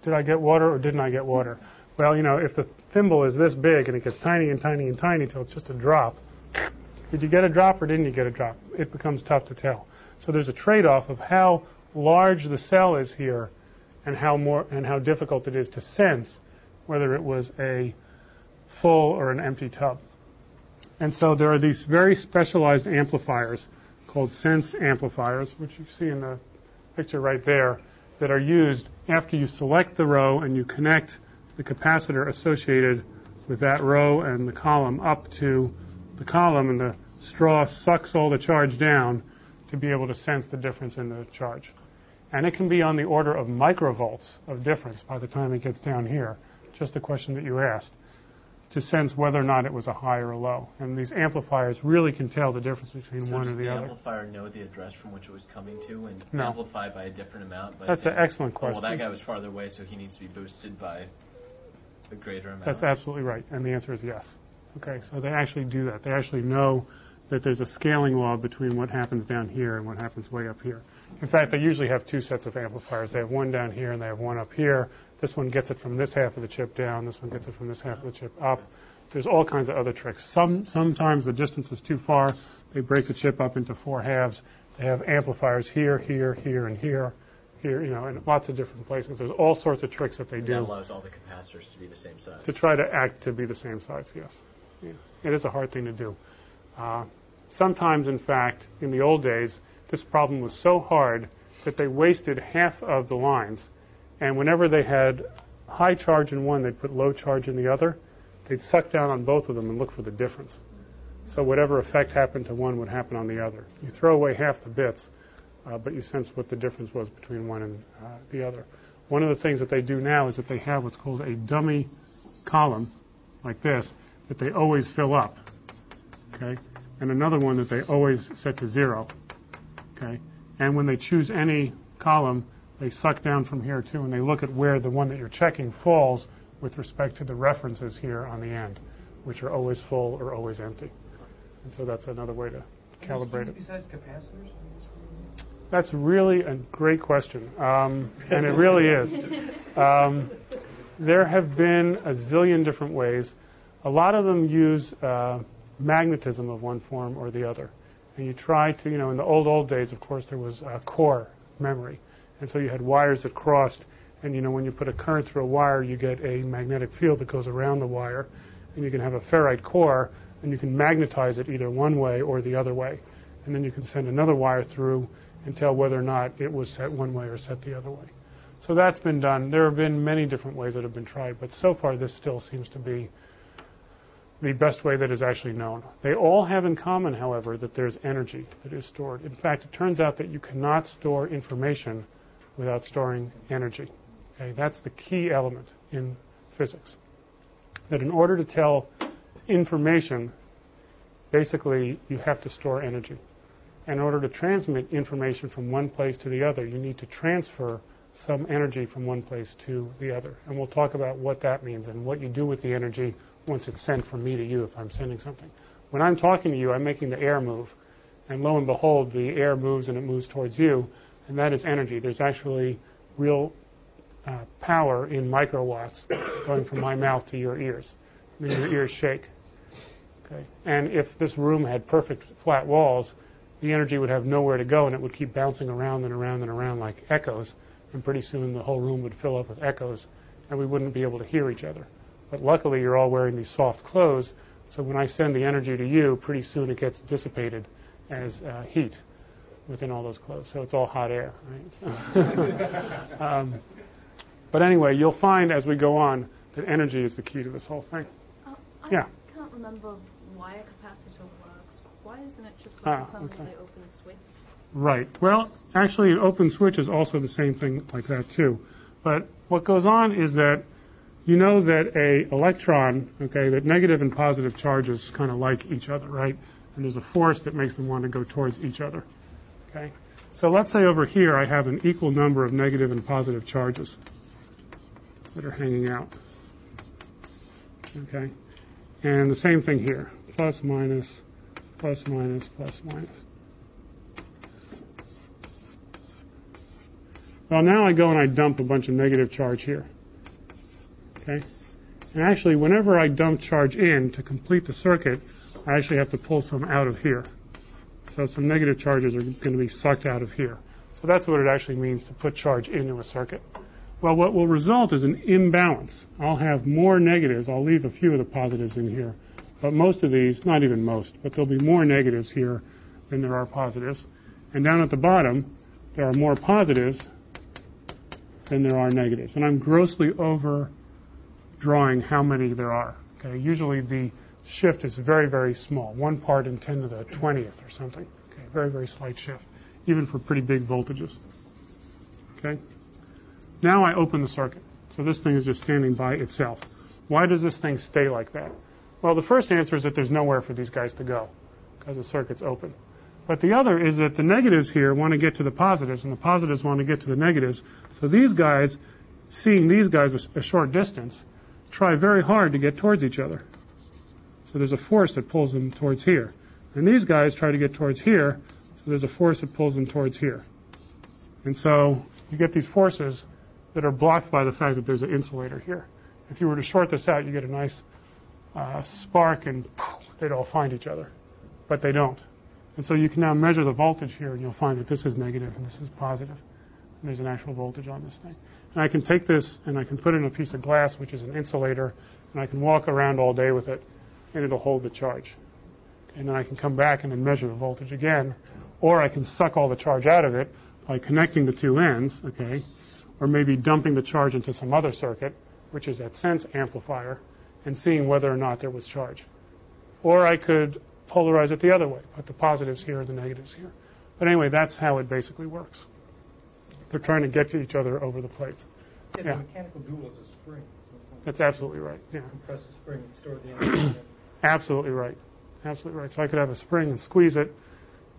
Did I get water or didn't I get water? Well, you know, if the thimble is this big and it gets tiny and tiny and tiny until it's just a drop, did you get a drop or didn't you get a drop? It becomes tough to tell. So there's a trade-off of how large the cell is here and how more and how difficult it is to sense whether it was a full or an empty tub. And so there are these very specialized amplifiers called sense amplifiers, which you see in the picture right there, that are used after you select the row and you connect the capacitor associated with that row and the column up to the column, and the straw sucks all the charge down to be able to sense the difference in the charge. And it can be on the order of microvolts of difference by the time it gets down here, just the question that you asked, to sense whether or not it was a high or a low. And these amplifiers really can tell the difference between So one does and the, the other. amplifier know the address from which it was coming to and No. amplify by a different amount? That's an saying, excellent "Oh, well, that guy was farther away, so he needs to be boosted by a greater amount. That's absolutely right, and the answer is yes. Okay, so they actually do that. They actually know that there's a scaling law between what happens down here and what happens way up here. In fact, they usually have two sets of amplifiers. They have one down here and they have one up here. This one gets it from this half of the chip down. This one gets it from this half of the chip up. There's all kinds of other tricks. Some sometimes the distance is too far. They break the chip up into four halves. They have amplifiers here, here, here, and here, here. You know, in lots of different places. There's all sorts of tricks that they And do that allows all the capacitors to be the same size. to try to act to be the same size, yes. Yeah. It is a hard thing to do. Uh, sometimes, in fact, in the old days, this problem was so hard that they wasted half of the lines, and whenever they had high charge in one, they'd put low charge in the other. They'd suck down on both of them and look for the difference. So whatever effect happened to one would happen on the other. You throw away half the bits, uh, but you sense what the difference was between one and uh, the other. One of the things that they do now is that they have what's called a dummy column, like this, that they always fill up. Okay? And another one that they always set to zero. Okay? And when they choose any column, they suck down from here too, and they look at where the one that you're checking falls with respect to the references here on the end, which are always full or always empty. And so that's another way to calibrate it. Besides capacitors? That's really a great question, um, and it really is. Um, there have been a zillion different ways. A lot of them use uh, magnetism of one form or the other. And you try to, you know, in the old, old days, of course, there was uh, core memory. And so you had wires that crossed, and, you know, when you put a current through a wire, you get a magnetic field that goes around the wire. And you can have a ferrite core, and you can magnetize it either one way or the other way. And then you can send another wire through and tell whether or not it was set one way or set the other way. So that's been done. There have been many different ways that have been tried, but so far this still seems to be the best way that is actually known. They all have in common, however, that there's energy that is stored. In fact, it turns out that you cannot store information without storing energy. Okay, that's the key element in physics. That in order to tell information, basically you have to store energy. In order to transmit information from one place to the other, you need to transfer some energy from one place to the other. And we'll talk about what that means and what you do with the energy once it's sent from me to you if I'm sending something. When I'm talking to you, I'm making the air move. And lo and behold, the air moves and it moves towards you, and that is energy. There's actually real uh, power in microwatts going from my mouth to your ears. And your ears shake. Okay. And if this room had perfect flat walls, the energy would have nowhere to go and it would keep bouncing around and around and around like echoes. And pretty soon the whole room would fill up with echoes and we wouldn't be able to hear each other. But luckily you're all wearing these soft clothes, so when I send the energy to you, pretty soon it gets dissipated as uh, heat within all those clothes. So it's all hot air. Right? So um, but anyway, you'll find as we go on that energy is the key to this whole thing. Uh, I Yeah. can't remember why a capacitor works. Why isn't it just like Ah, a permanently okay. open switch? Right. Well, actually, an open switch is also the same thing like that too. But what goes on is that you know that a electron, okay, that negative and positive charges kind of like each other, right? And there's a force that makes them want to go towards each other. Okay. So let's say over here I have an equal number of negative and positive charges that are hanging out. Okay. And the same thing here. plus, minus, plus, minus, plus, minus. Well, now I go and I dump a bunch of negative charge here. Okay? And actually, whenever I dump charge in to complete the circuit, I actually have to pull some out of here. So some negative charges are going to be sucked out of here. So that's what it actually means to put charge into a circuit. Well, what will result is an imbalance. I'll have more negatives. I'll leave a few of the positives in here. But most of these, not even most, but there'll be more negatives here than there are positives. And down at the bottom, there are more positives than there are negatives. And I'm grossly over drawing how many there are. Okay, usually the shift is very, very small, one part in 10 to the 20th or something. Okay, very, very slight shift, even for pretty big voltages. Okay. Now I open the circuit. So this thing is just standing by itself. Why does this thing stay like that? Well, the first answer is that there's nowhere for these guys to go because the circuit's open. But the other is that the negatives here want to get to the positives, and the positives want to get to the negatives. So these guys, seeing these guys a, short distance, try very hard to get towards each other. So there's a force that pulls them towards here. And these guys try to get towards here, so there's a force that pulls them towards here. And so you get these forces that are blocked by the fact that there's an insulator here. If you were to short this out, you get a nice uh, spark and they'd all find each other. But they don't. And so you can now measure the voltage here, and you'll find that this is negative and this is positive. And there's an actual voltage on this thing. And I can take this and I can put it in a piece of glass, which is an insulator, and I can walk around all day with it, and it'll hold the charge. And then I can come back and then measure the voltage again, or I can suck all the charge out of it by connecting the two ends, okay, or maybe dumping the charge into some other circuit, which is that sense amplifier, and seeing whether or not there was charge. Or I could polarize it the other way, put the positives here and the negatives here. But anyway, that's how it basically works. They're trying to get to each other over the plates. Yeah, Yeah. the mechanical dual is a spring. That's absolutely right. Yeah. Compress the spring and store the energy. Absolutely right. Absolutely right. So I could have a spring and squeeze it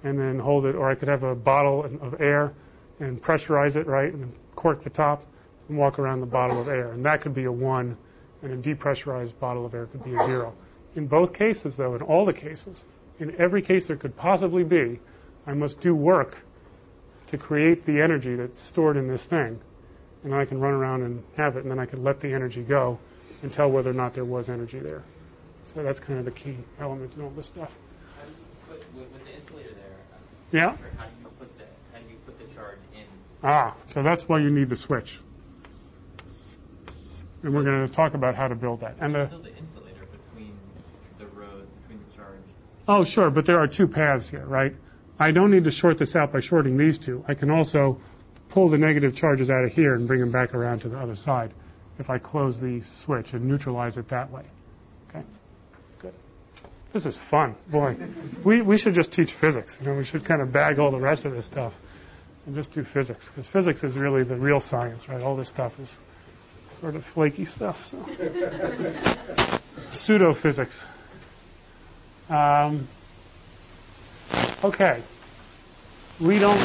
and then hold it, or I could have a bottle of air and pressurize it, right, and cork the top and walk around the bottle of air. And that could be a one, and a depressurized bottle of air could be a zero. In both cases, though, in all the cases, in every case there could possibly be, I must do work to create the energy that's stored in this thing. And then I can run around and have it, and then I can let the energy go and tell whether or not there was energy there. So that's kind of the key element in all this stuff. How do you put with, with the insulator there? uh, Yeah. How do you put the how do you put the charge in? Ah, so that's why you need the switch. And we're going to talk about how to build that. And the, the insulator between the road between the charge. oh, sure, but there are two paths here, right? I don't need to short this out by shorting these two. I can also pull the negative charges out of here and bring them back around to the other side if I close the switch and neutralize it that way. Okay, good. This is fun, boy. We we should just teach physics. You know, we should kind of bag all the rest of this stuff and just do physics because physics is really the real science, right? All this stuff is sort of flaky stuff. So pseudo physics. Um, okay. Read only.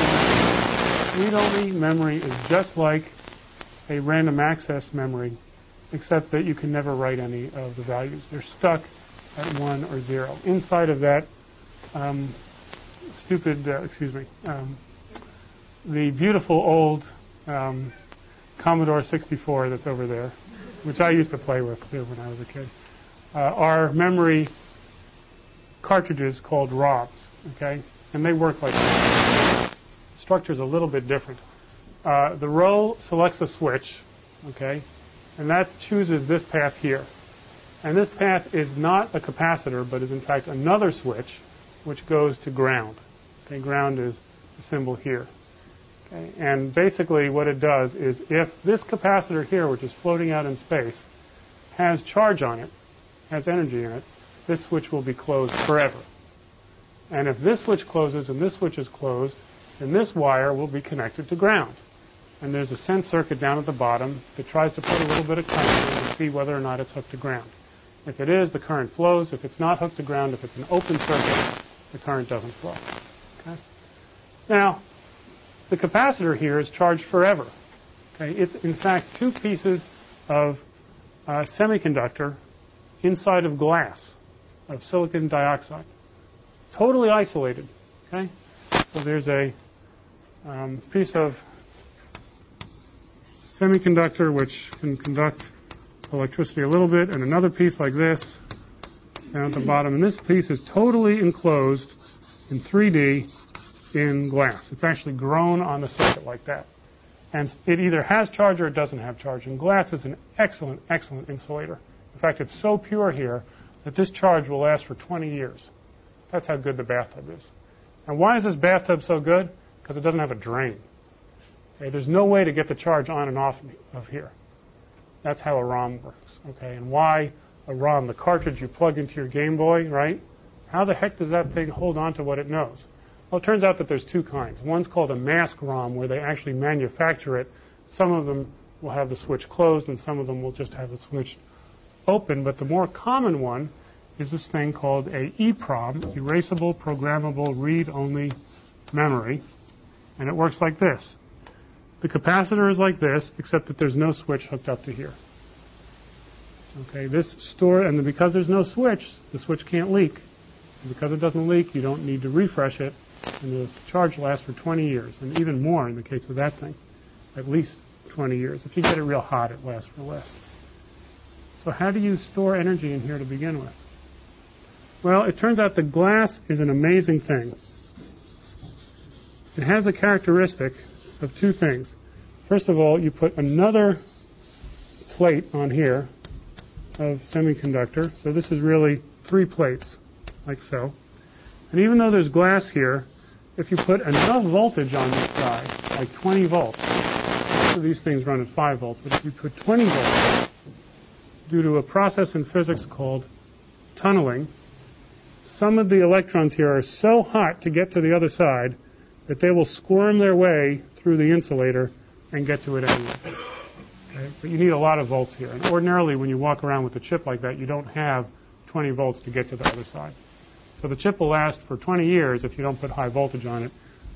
Read only memory is just like a random access memory, except that you can never write any of the values. They're stuck at one or zero. Inside of that um, stupid, uh, excuse me, um, the beautiful old um, Commodore 64 that's over there, which I used to play with too when I was a kid, uh, are memory cartridges called ROMs, okay? And they work like this. Structure's a little bit different. Uh, the row selects a switch, okay? And that chooses this path here. And this path is not a capacitor, but is in fact another switch, which goes to ground. Okay, ground is the symbol here. And basically what it does is if this capacitor here, which is floating out in space, has charge on it, has energy in it, this switch will be closed forever. And if this switch closes and this switch is closed, then this wire will be connected to ground. And there's a sense circuit down at the bottom that tries to put a little bit of current in and see whether or not it's hooked to ground. If it is, the current flows. If it's not hooked to ground, if it's an open circuit, the current doesn't flow. Okay? Now, the capacitor here is charged forever. Okay? It's in fact two pieces of uh, semiconductor inside of glass. of silicon dioxide, totally isolated. Okay, so there's a um, piece of semiconductor which can conduct electricity a little bit, and another piece like this down at the bottom. And this piece is totally enclosed in 3D in glass. It's actually grown on the circuit like that. And it either has charge or it doesn't have charge. And glass is an excellent, excellent insulator. In fact, it's so pure here that this charge will last for 20 years. That's how good the bathtub is. And why is this bathtub so good? Because it doesn't have a drain. Okay, there's no way to get the charge on and off of here. That's how a ROM works. Okay, and why a ROM, the cartridge you plug into your Game Boy, right? How the heck does that thing hold on to what it knows? Well, it turns out that there's two kinds. One's called a mask ROM, where they actually manufacture it. Some of them will have the switch closed, and some of them will just have the switch open. But the more common one is this thing called a EEPROM, Erasable Programmable Read-Only Memory, and it works like this. The capacitor is like this, except that there's no switch hooked up to here. Okay, this store, and because there's no switch, the switch can't leak. And because it doesn't leak, you don't need to refresh it, and the charge lasts for 20 years, and even more in the case of that thing, at least 20 years. If you get it real hot, it lasts for less. So how do you store energy in here to begin with? Well, it turns out the glass is an amazing thing. It has a characteristic of two things. First of all, you put another plate on here of semiconductor. So this is really three plates, like so. And even though there's glass here, if you put enough voltage on this guy, like 20 volts, these things run at 5 volts, but if you put 20 volts, due to a process in physics called tunneling, some of the electrons here are so hot to get to the other side that they will squirm their way through the insulator and get to it anyway. Okay? But you need a lot of volts here. And ordinarily, when you walk around with a chip like that, you don't have 20 volts to get to the other side. So the chip will last for 20 years if you don't put high voltage on it.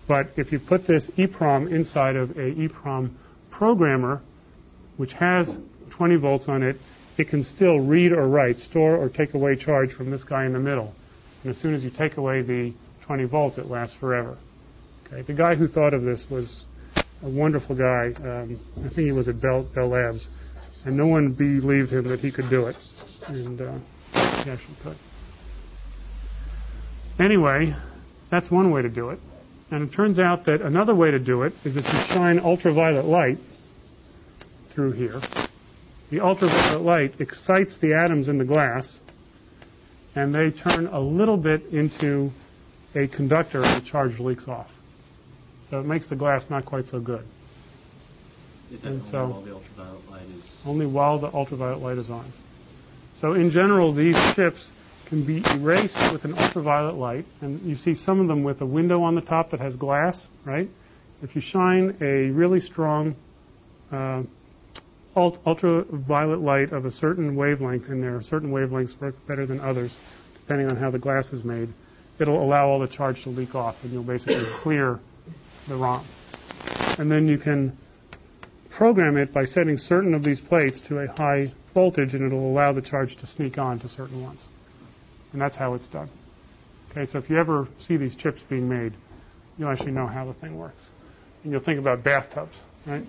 But if you put this EEPROM inside of a EEPROM programmer, which has 20 volts on it, it can still read or write, store or take away charge from this guy in the middle. And as soon as you take away the 20 volts, it lasts forever. Okay. The guy who thought of this was a wonderful guy. Um, I think he was at Bell, Bell Labs, and no one believed him that he could do it, and uh, he actually could. Anyway, that's one way to do it. And it turns out that another way to do it is if you shine ultraviolet light through here. The ultraviolet light excites the atoms in the glass, and they turn a little bit into a conductor and the charge leaks off. So it makes the glass not quite so good. Is that And only so- while the ultraviolet light is? only while the ultraviolet light is on. So in general, these chips can be erased with an ultraviolet light, and you see some of them with a window on the top that has glass, right? If you shine a really strong uh, ult- ultraviolet light of a certain wavelength, and there are certain wavelengths work better than others, depending on how the glass is made, it'll allow all the charge to leak off, and you'll basically clear the ROM. And then you can program it by setting certain of these plates to a high voltage, and it'll allow the charge to sneak on to certain ones. And that's how it's done. Okay, so if you ever see these chips being made, you'll actually know how the thing works. And you'll think about bathtubs, right?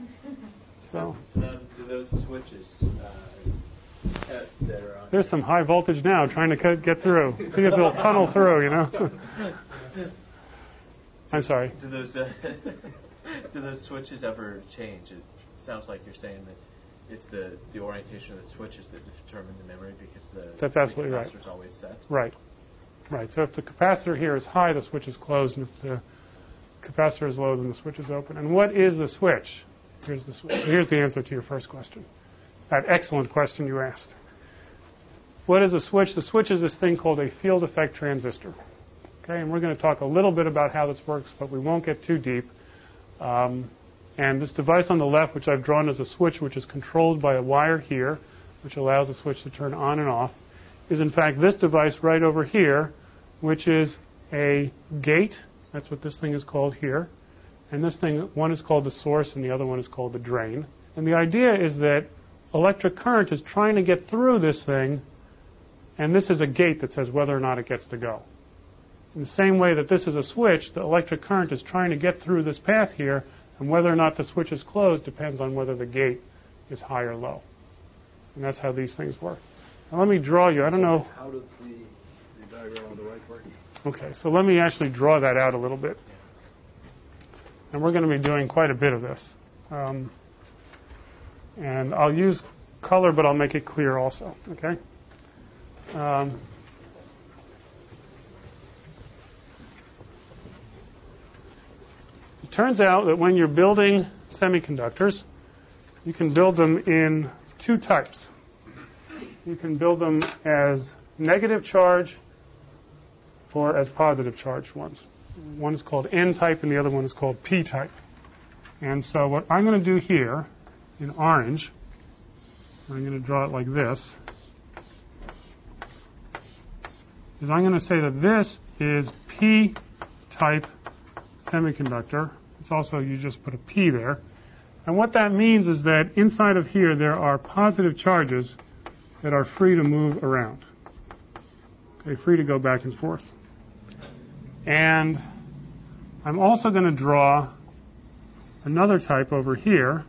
So So now, do those switches uh, that are on? there's some high voltage now trying to get through. See if it'll tunnel through, you know? I'm sorry. Do those uh, do those switches ever change? It sounds like you're saying that it's the, the orientation of the switches that determine the memory because the That's absolutely right. capacitor's always set. Right. Right. So if the capacitor here is high, the switch is closed, and if the capacitor is low, then the switch is open. And what is the switch? Here's the switch. Here's the answer to your first question. That excellent question you asked. What is a switch? The switch is this thing called a field effect transistor. Okay, and we're going to talk a little bit about how this works, but we won't get too deep. Um, and this device on the left, which I've drawn as a switch, which is controlled by a wire here, which allows the switch to turn on and off, is in fact this device right over here, which is a gate. That's what this thing is called here. And this thing, one is called the source and the other one is called the drain. And the idea is that electric current is trying to get through this thing and this is a gate that says whether or not it gets to go. In the same way that this is a switch, the electric current is trying to get through this path here, and whether or not the switch is closed depends on whether the gate is high or low. And that's how these things work. Now let me draw you. I don't know. How does the, the diagram on the right work? Okay, so let me actually draw that out a little bit. And we're going to be doing quite a bit of this. Um, and I'll use color, but I'll make it clear also. Okay? Um, it turns out that when you're building semiconductors, you can build them in two types. You can build them as negative charge or as positive charge ones. One is called N type and the other one is called P type. And so what I'm going to do here in orange, I'm going to draw it like this, is I'm going to say that this is P type semiconductor. It's also, you just put a P there. And what that means is that inside of here there are positive charges that are free to move around. Okay, free to go back and forth. And I'm also going to draw another type over here.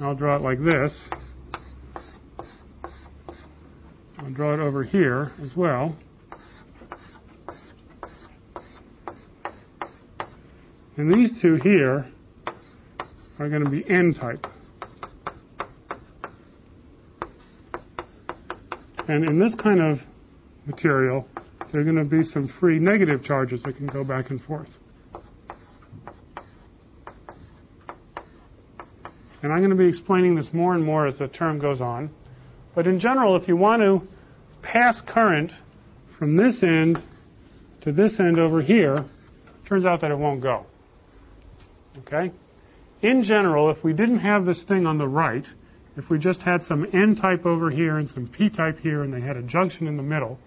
I'll draw it like this. I'll draw it over here as well. And these two here are going to be N type. And in this kind of material, there are going to be some free negative charges that can go back and forth. And I'm going to be explaining this more and more as the term goes on. But in general, if you want to pass current from this end to this end over here, it turns out that it won't go. Okay? In general, if we didn't have this thing on the right, if we just had some N-type over here and some P-type here and they had a junction in the middle,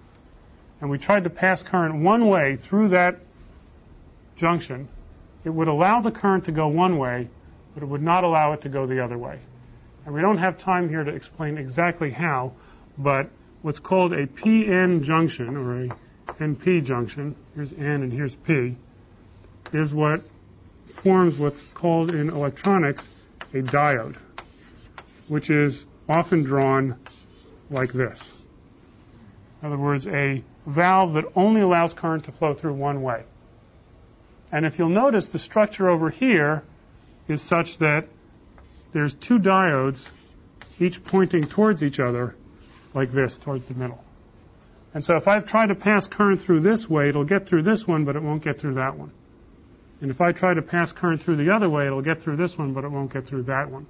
and we tried to pass current one way through that junction, it would allow the current to go one way, but it would not allow it to go the other way. And we don't have time here to explain exactly how, but what's called a PN junction, or a NP junction, here's N and here's P, is what forms what's called in electronics a diode, which is often drawn like this. In other words, a valve that only allows current to flow through one way. And if you'll notice, the structure over here is such that there's two diodes, each pointing towards each other, like this, towards the middle. And so if I try to pass current through this way, it'll get through this one, but it won't get through that one. And if I try to pass current through the other way, it'll get through this one, but it won't get through that one.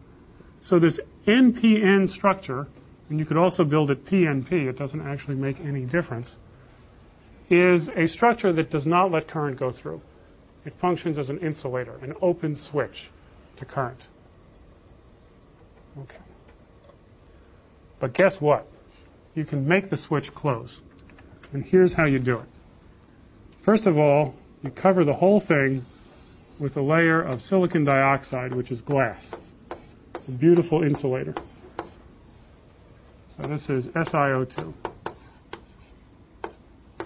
So this NPN structure, and you could also build it PNP, it doesn't actually make any difference, is a structure that does not let current go through. It functions as an insulator, an open switch to current. Okay. But guess what? You can make the switch close. And here's how you do it. First of all, you cover the whole thing with a layer of silicon dioxide, which is glass. A beautiful insulator. So this is SiO2.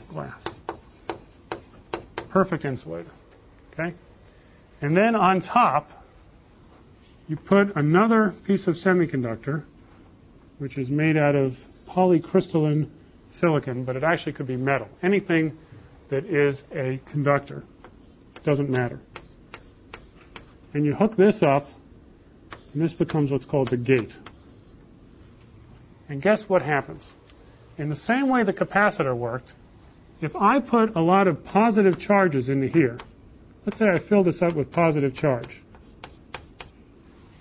Glass. Perfect insulator. Okay? And then on top, you put another piece of semiconductor, which is made out of polycrystalline silicon, but it actually could be metal. Anything that is a conductor. Doesn't matter. And you hook this up, and this becomes what's called the gate. And guess what happens? In the same way the capacitor worked, if I put a lot of positive charges into here, let's say I fill this up with positive charge,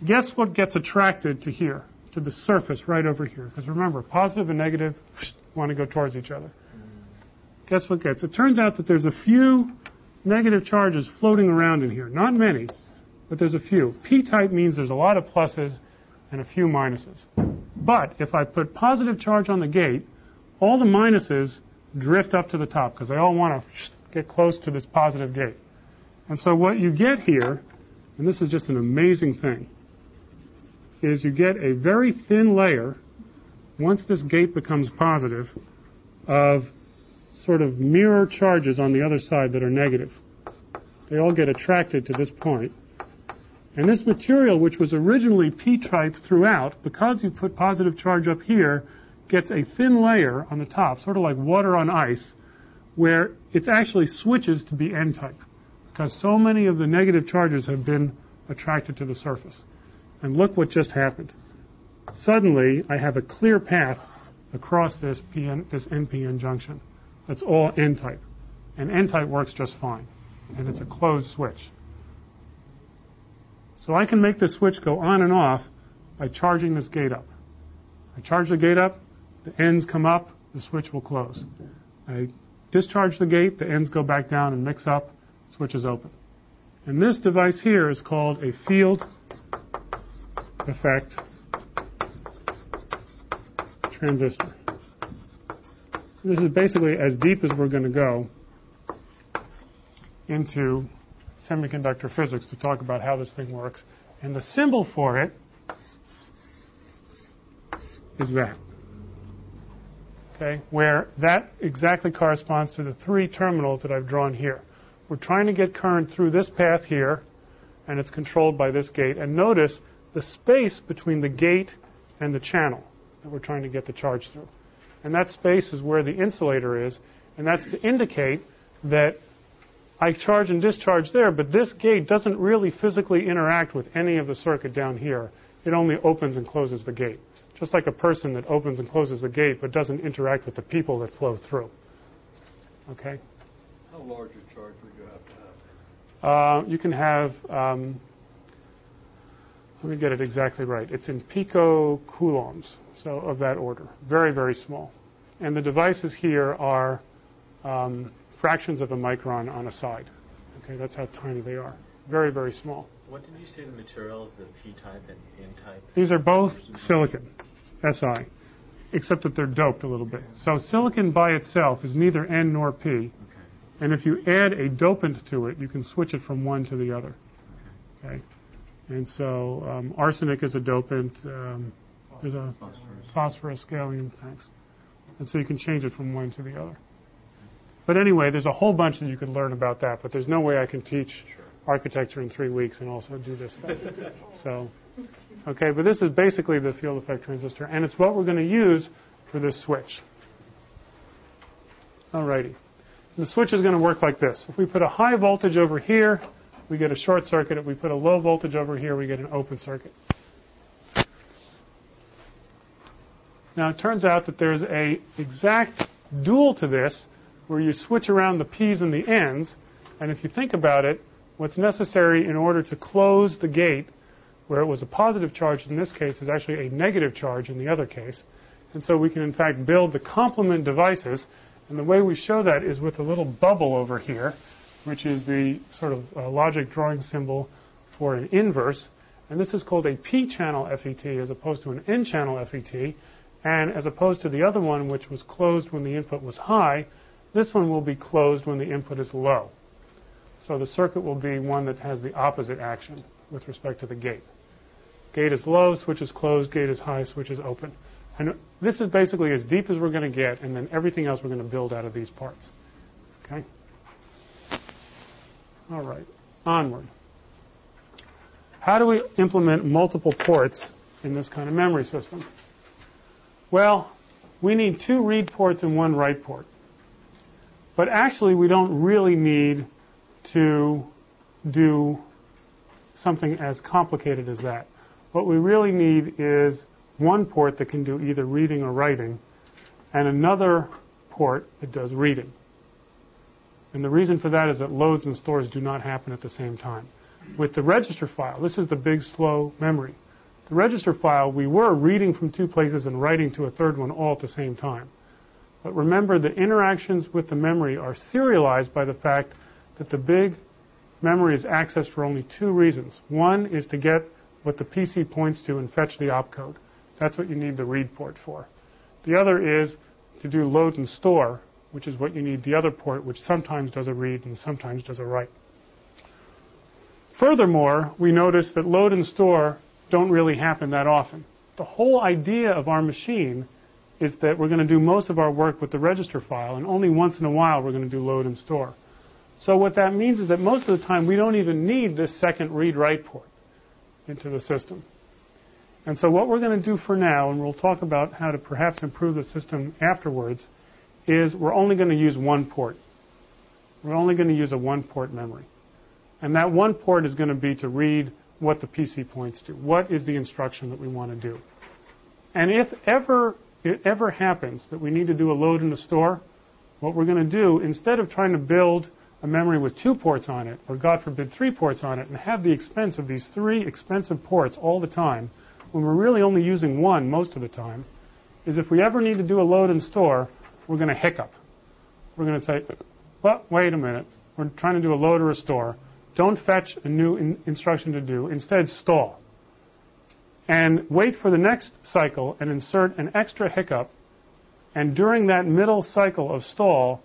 guess what gets attracted to here, to the surface right over here? Because remember, positive and negative want to go towards each other. Guess what gets? It turns out that there's a few negative charges floating around in here. Not many, but there's a few. P-type means there's a lot of pluses and a few minuses. But if I put positive charge on the gate, all the minuses drift up to the top because they all want to get close to this positive gate. And so what you get here, and this is just an amazing thing, is you get a very thin layer once this gate becomes positive of sort of mirror charges on the other side that are negative. They all get attracted to this point. And this material, which was originally p-type throughout, because you put positive charge up here, gets a thin layer on the top, sort of like water on ice, where it actually switches to be n-type, because so many of the negative charges have been attracted to the surface. And look what just happened. Suddenly, I have a clear path across this PN, this NPN junction. That's all n-type. And n-type works just fine. And it's a closed switch. So I can make this switch go on and off by charging this gate up. I charge the gate up, the ends come up, the switch will close. I discharge the gate, the ends go back down and mix up, switch is open. And this device here is called a field effect transistor. This is basically as deep as we're going to go into semiconductor physics to talk about how this thing works. And the symbol for it is that. Okay, where that exactly corresponds to the three terminals that I've drawn here. We're trying to get current through this path here, and it's controlled by this gate. And notice the space between the gate and the channel that we're trying to get the charge through. And that space is where the insulator is, and that's to indicate that I charge and discharge there, but this gate doesn't really physically interact with any of the circuit down here. It only opens and closes the gate. Just like a person that opens and closes the gate but doesn't interact with the people that flow through. Okay? How large a charge would you have to have? Uh, you can have, um, let me get it exactly right. It's in picocoulombs, so of that order. Very, very small. And the devices here are um, fractions of a micron on a side. Okay, that's how tiny they are. Very, very small. What did you say the material of the P-type and N-type? These are both silicon, Si, except that they're doped a little bit. So silicon by itself is neither N nor P. Okay. And if you add a dopant to it, you can switch it from one to the other. Okay. And so um, arsenic is a dopant. Um, there's a phosphorus, gallium, thanks. And so you can change it from one to the other. But anyway, there's a whole bunch that you could learn about that, but there's no way I can teach architecture in three weeks and also do this stuff. so, okay, but this is basically the field effect transistor, and it's what we're going to use for this switch. Alrighty. The switch is going to work like this. If we put a high voltage over here, we get a short circuit. If we put a low voltage over here, we get an open circuit. Now it turns out that there's a exact dual to this where you switch around the P's and the N's, and if you think about it, what's necessary in order to close the gate where it was a positive charge in this case is actually a negative charge in the other case. And so we can in fact build the complement devices, and the way we show that is with a little bubble over here, which is the sort of uh, logic drawing symbol for an inverse. And this is called a P-channel FET as opposed to an N-channel FET. And as opposed to the other one, which was closed when the input was high, this one will be closed when the input is low. So the circuit will be one that has the opposite action with respect to the gate. Gate is low, switch is closed, gate is high, switch is open. And this is basically as deep as we're going to get, and then everything else we're going to build out of these parts. Okay? All right, onward. How do we implement multiple ports in this kind of memory system? Well, we need two read ports and one write port. But actually, we don't really need to do something as complicated as that. What we really need is one port that can do either reading or writing, and another port that does reading. And the reason for that is that loads and stores do not happen at the same time. With the register file, this is the big slow memory. The register file, we were reading from two places and writing to a third one all at the same time. But remember, the interactions with the memory are serialized by the fact that the big memory is accessed for only two reasons. One is to get what the PC points to and fetch the opcode. That's what you need the read port for. The other is to do load and store, which is what you need the other port, which sometimes does a read and sometimes does a write. Furthermore, we notice that load and store don't really happen that often. The whole idea of our machine is that we're going to do most of our work with the register file, and only once in a while we're going to do load and store. So what that means is that most of the time we don't even need this second read-write port into the system. And so what we're going to do for now, and we'll talk about how to perhaps improve the system afterwards, is we're only going to use one port. We're only going to use a one-port memory. And that one port is going to be to read what the PC points to. What is the instruction that we want to do? And if ever it ever happens that we need to do a load and a store, what we're going to do, instead of trying to build a memory with two ports on it, or God forbid three ports on it, and have the expense of these three expensive ports all the time, when we're really only using one most of the time, is if we ever need to do a load and store, we're going to hiccup. We're going to say, well, wait a minute. We're trying to do a load or a store. Don't fetch a new in- instruction to do. Instead, stall. And wait for the next cycle and insert an extra hiccup. And during that middle cycle of stall,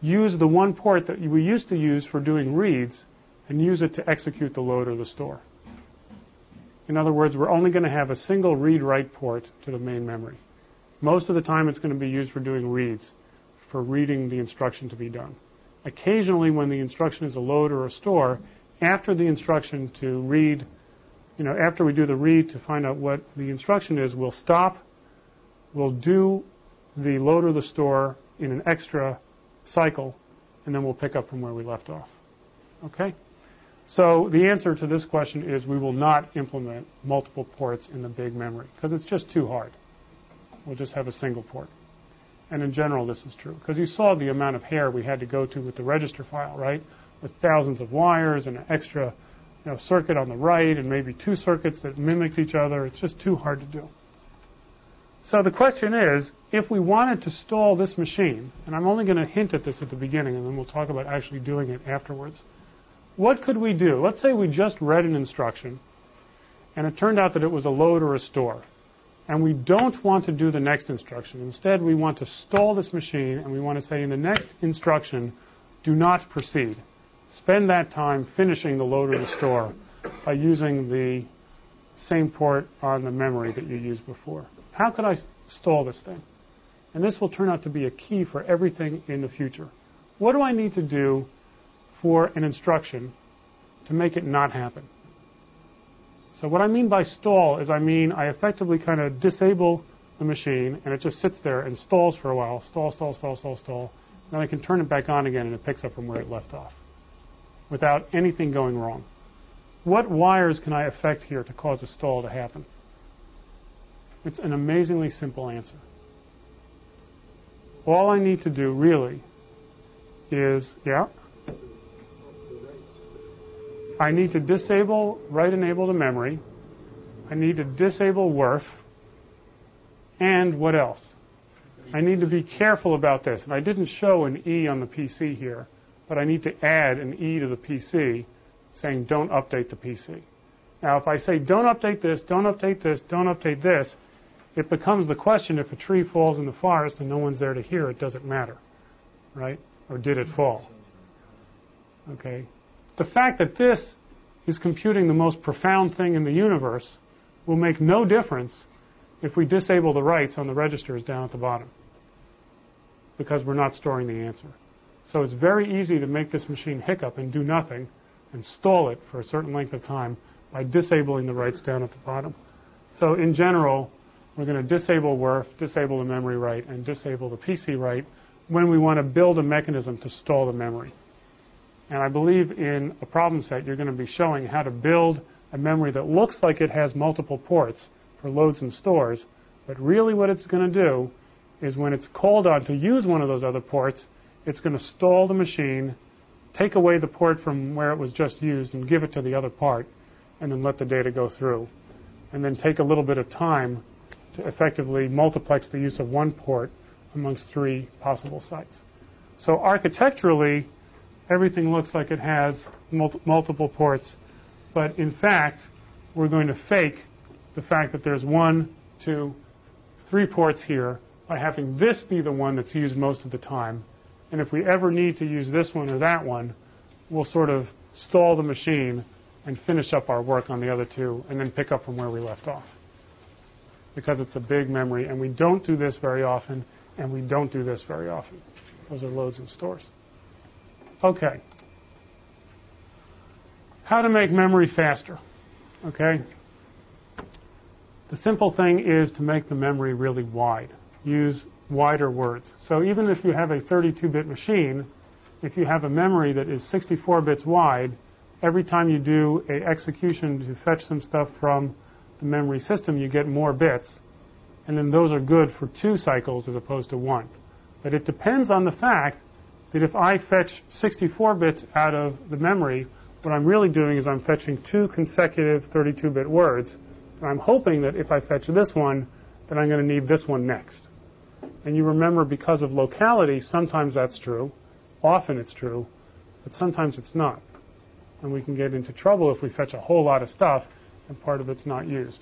use the one port that we used to use for doing reads and use it to execute the load or the store. In other words, we're only going to have a single read-write port to the main memory. Most of the time it's going to be used for doing reads, for reading the instruction to be done. Occasionally when the instruction is a load or a store, after the instruction to read, you know, after we do the read to find out what the instruction is, we'll stop, we'll do the load or the store in an extra cycle, and then we'll pick up from where we left off. Okay? So the answer to this question is we will not implement multiple ports in the big memory because it's just too hard. We'll just have a single port. And in general, this is true because you saw the amount of hair we had to go to with the register file, right? With thousands of wires and an extra you know, circuit on the right and maybe two circuits that mimicked each other. It's just too hard to do. So the question is, if we wanted to stall this machine, and I'm only going to hint at this at the beginning, and then we'll talk about actually doing it afterwards. What could we do? Let's say we just read an instruction, and it turned out that it was a load or a store. And we don't want to do the next instruction. Instead, we want to stall this machine, and we want to say in the next instruction, do not proceed. Spend that time finishing the load or the store by using the same port on the memory that you used before. How could I stall this thing? And this will turn out to be a key for everything in the future. What do I need to do for an instruction to make it not happen? So what I mean by stall is I mean I effectively kind of disable the machine and it just sits there and stalls for a while. Stall, stall, stall, stall, stall. Then I can turn it back on again and it picks up from where it left off without anything going wrong. What wires can I affect here to cause a stall to happen? It's an amazingly simple answer. All I need to do really is, yeah, I need to disable write enable to memory. I need to disable WRF. And what else? I need to be careful about this. And I didn't show an E on the PC here, but I need to add an E to the PC saying don't update the PC. Now, if I say don't update this, don't update this, don't update this, it becomes the question if a tree falls in the forest and no one's there to hear it, does it matter? Right? Or did it fall? Okay. The fact that this is computing the most profound thing in the universe will make no difference if we disable the writes on the registers down at the bottom because we're not storing the answer. So it's very easy to make this machine hiccup and do nothing and stall it for a certain length of time by disabling the writes down at the bottom. So in general, we're going to disable WRF, disable the memory write, and disable the PC write when we want to build a mechanism to stall the memory. And I believe in a problem set, you're going to be showing how to build a memory that looks like it has multiple ports for loads and stores, but really what it's going to do is when it's called on to use one of those other ports, it's going to stall the machine, take away the port from where it was just used, and give it to the other part, and then let the data go through. And then take a little bit of time to effectively multiplex the use of one port amongst three possible sites. So architecturally, everything looks like it has mul- multiple ports, but in fact, we're going to fake the fact that there's one, two, three ports here by having this be the one that's used most of the time. And if we ever need to use this one or that one, we'll sort of stall the machine and finish up our work on the other two and then pick up from where we left off. because it's a big memory, and we don't do this very often, and we don't do this very often. Those are loads and stores. Okay. How to make memory faster. Okay? The simple thing is to make the memory really wide. Use wider words. So even if you have a 32-bit machine, if you have a memory that is 64 bits wide, every time you do a execution to fetch some stuff from the memory system, you get more bits. And then those are good for two cycles as opposed to one. But it depends on the fact that if I fetch 64 bits out of the memory, what I'm really doing is I'm fetching two consecutive 32-bit words. And I'm hoping that if I fetch this one, then I'm going to need this one next. And you remember because of locality, sometimes that's true. Often it's true, but sometimes it's not. And we can get into trouble if we fetch a whole lot of stuff and part of it's not used.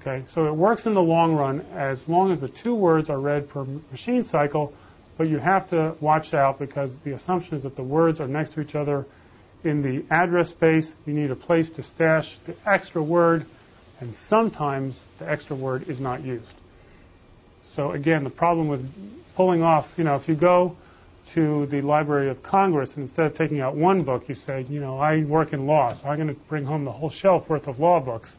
Okay, so it works in the long run as long as the two words are read per machine cycle, but you have to watch out because the assumption is that the words are next to each other in the address space. You need a place to stash the extra word, and sometimes the extra word is not used. So again, the problem with pulling off, you know, if you go to the Library of Congress and instead of taking out one book, you say, you know, I work in law, so I'm going to bring home the whole shelf worth of law books,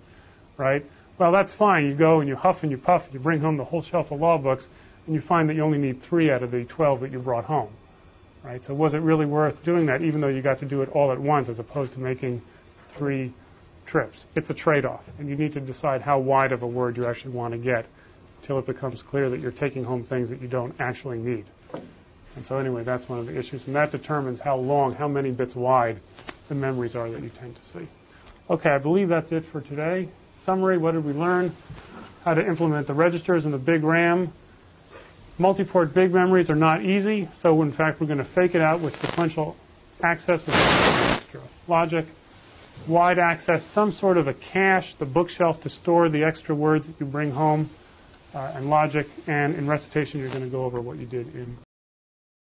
right? Well, that's fine. You go and you huff and you puff and you bring home the whole shelf of law books, and you find that you only need three out of the 12 that you brought home, right? So was it really worth doing that, even though you got to do it all at once, as opposed to making three trips? It's a trade-off, and you need to decide how wide of a word you actually want to get until it becomes clear that you're taking home things that you don't actually need. And so anyway, that's one of the issues, and that determines how long, how many bits wide the memories are that you tend to see. Okay, I believe that's it for today. Summary, what did we learn? How to implement the registers in the big RAM. Multi-port big memories are not easy, so in fact we're going to fake it out with sequential access with logic. Wide access, some sort of a cache, the bookshelf to store the extra words that you bring home, Uh, and logic. And in recitation, you're going to go over what you did in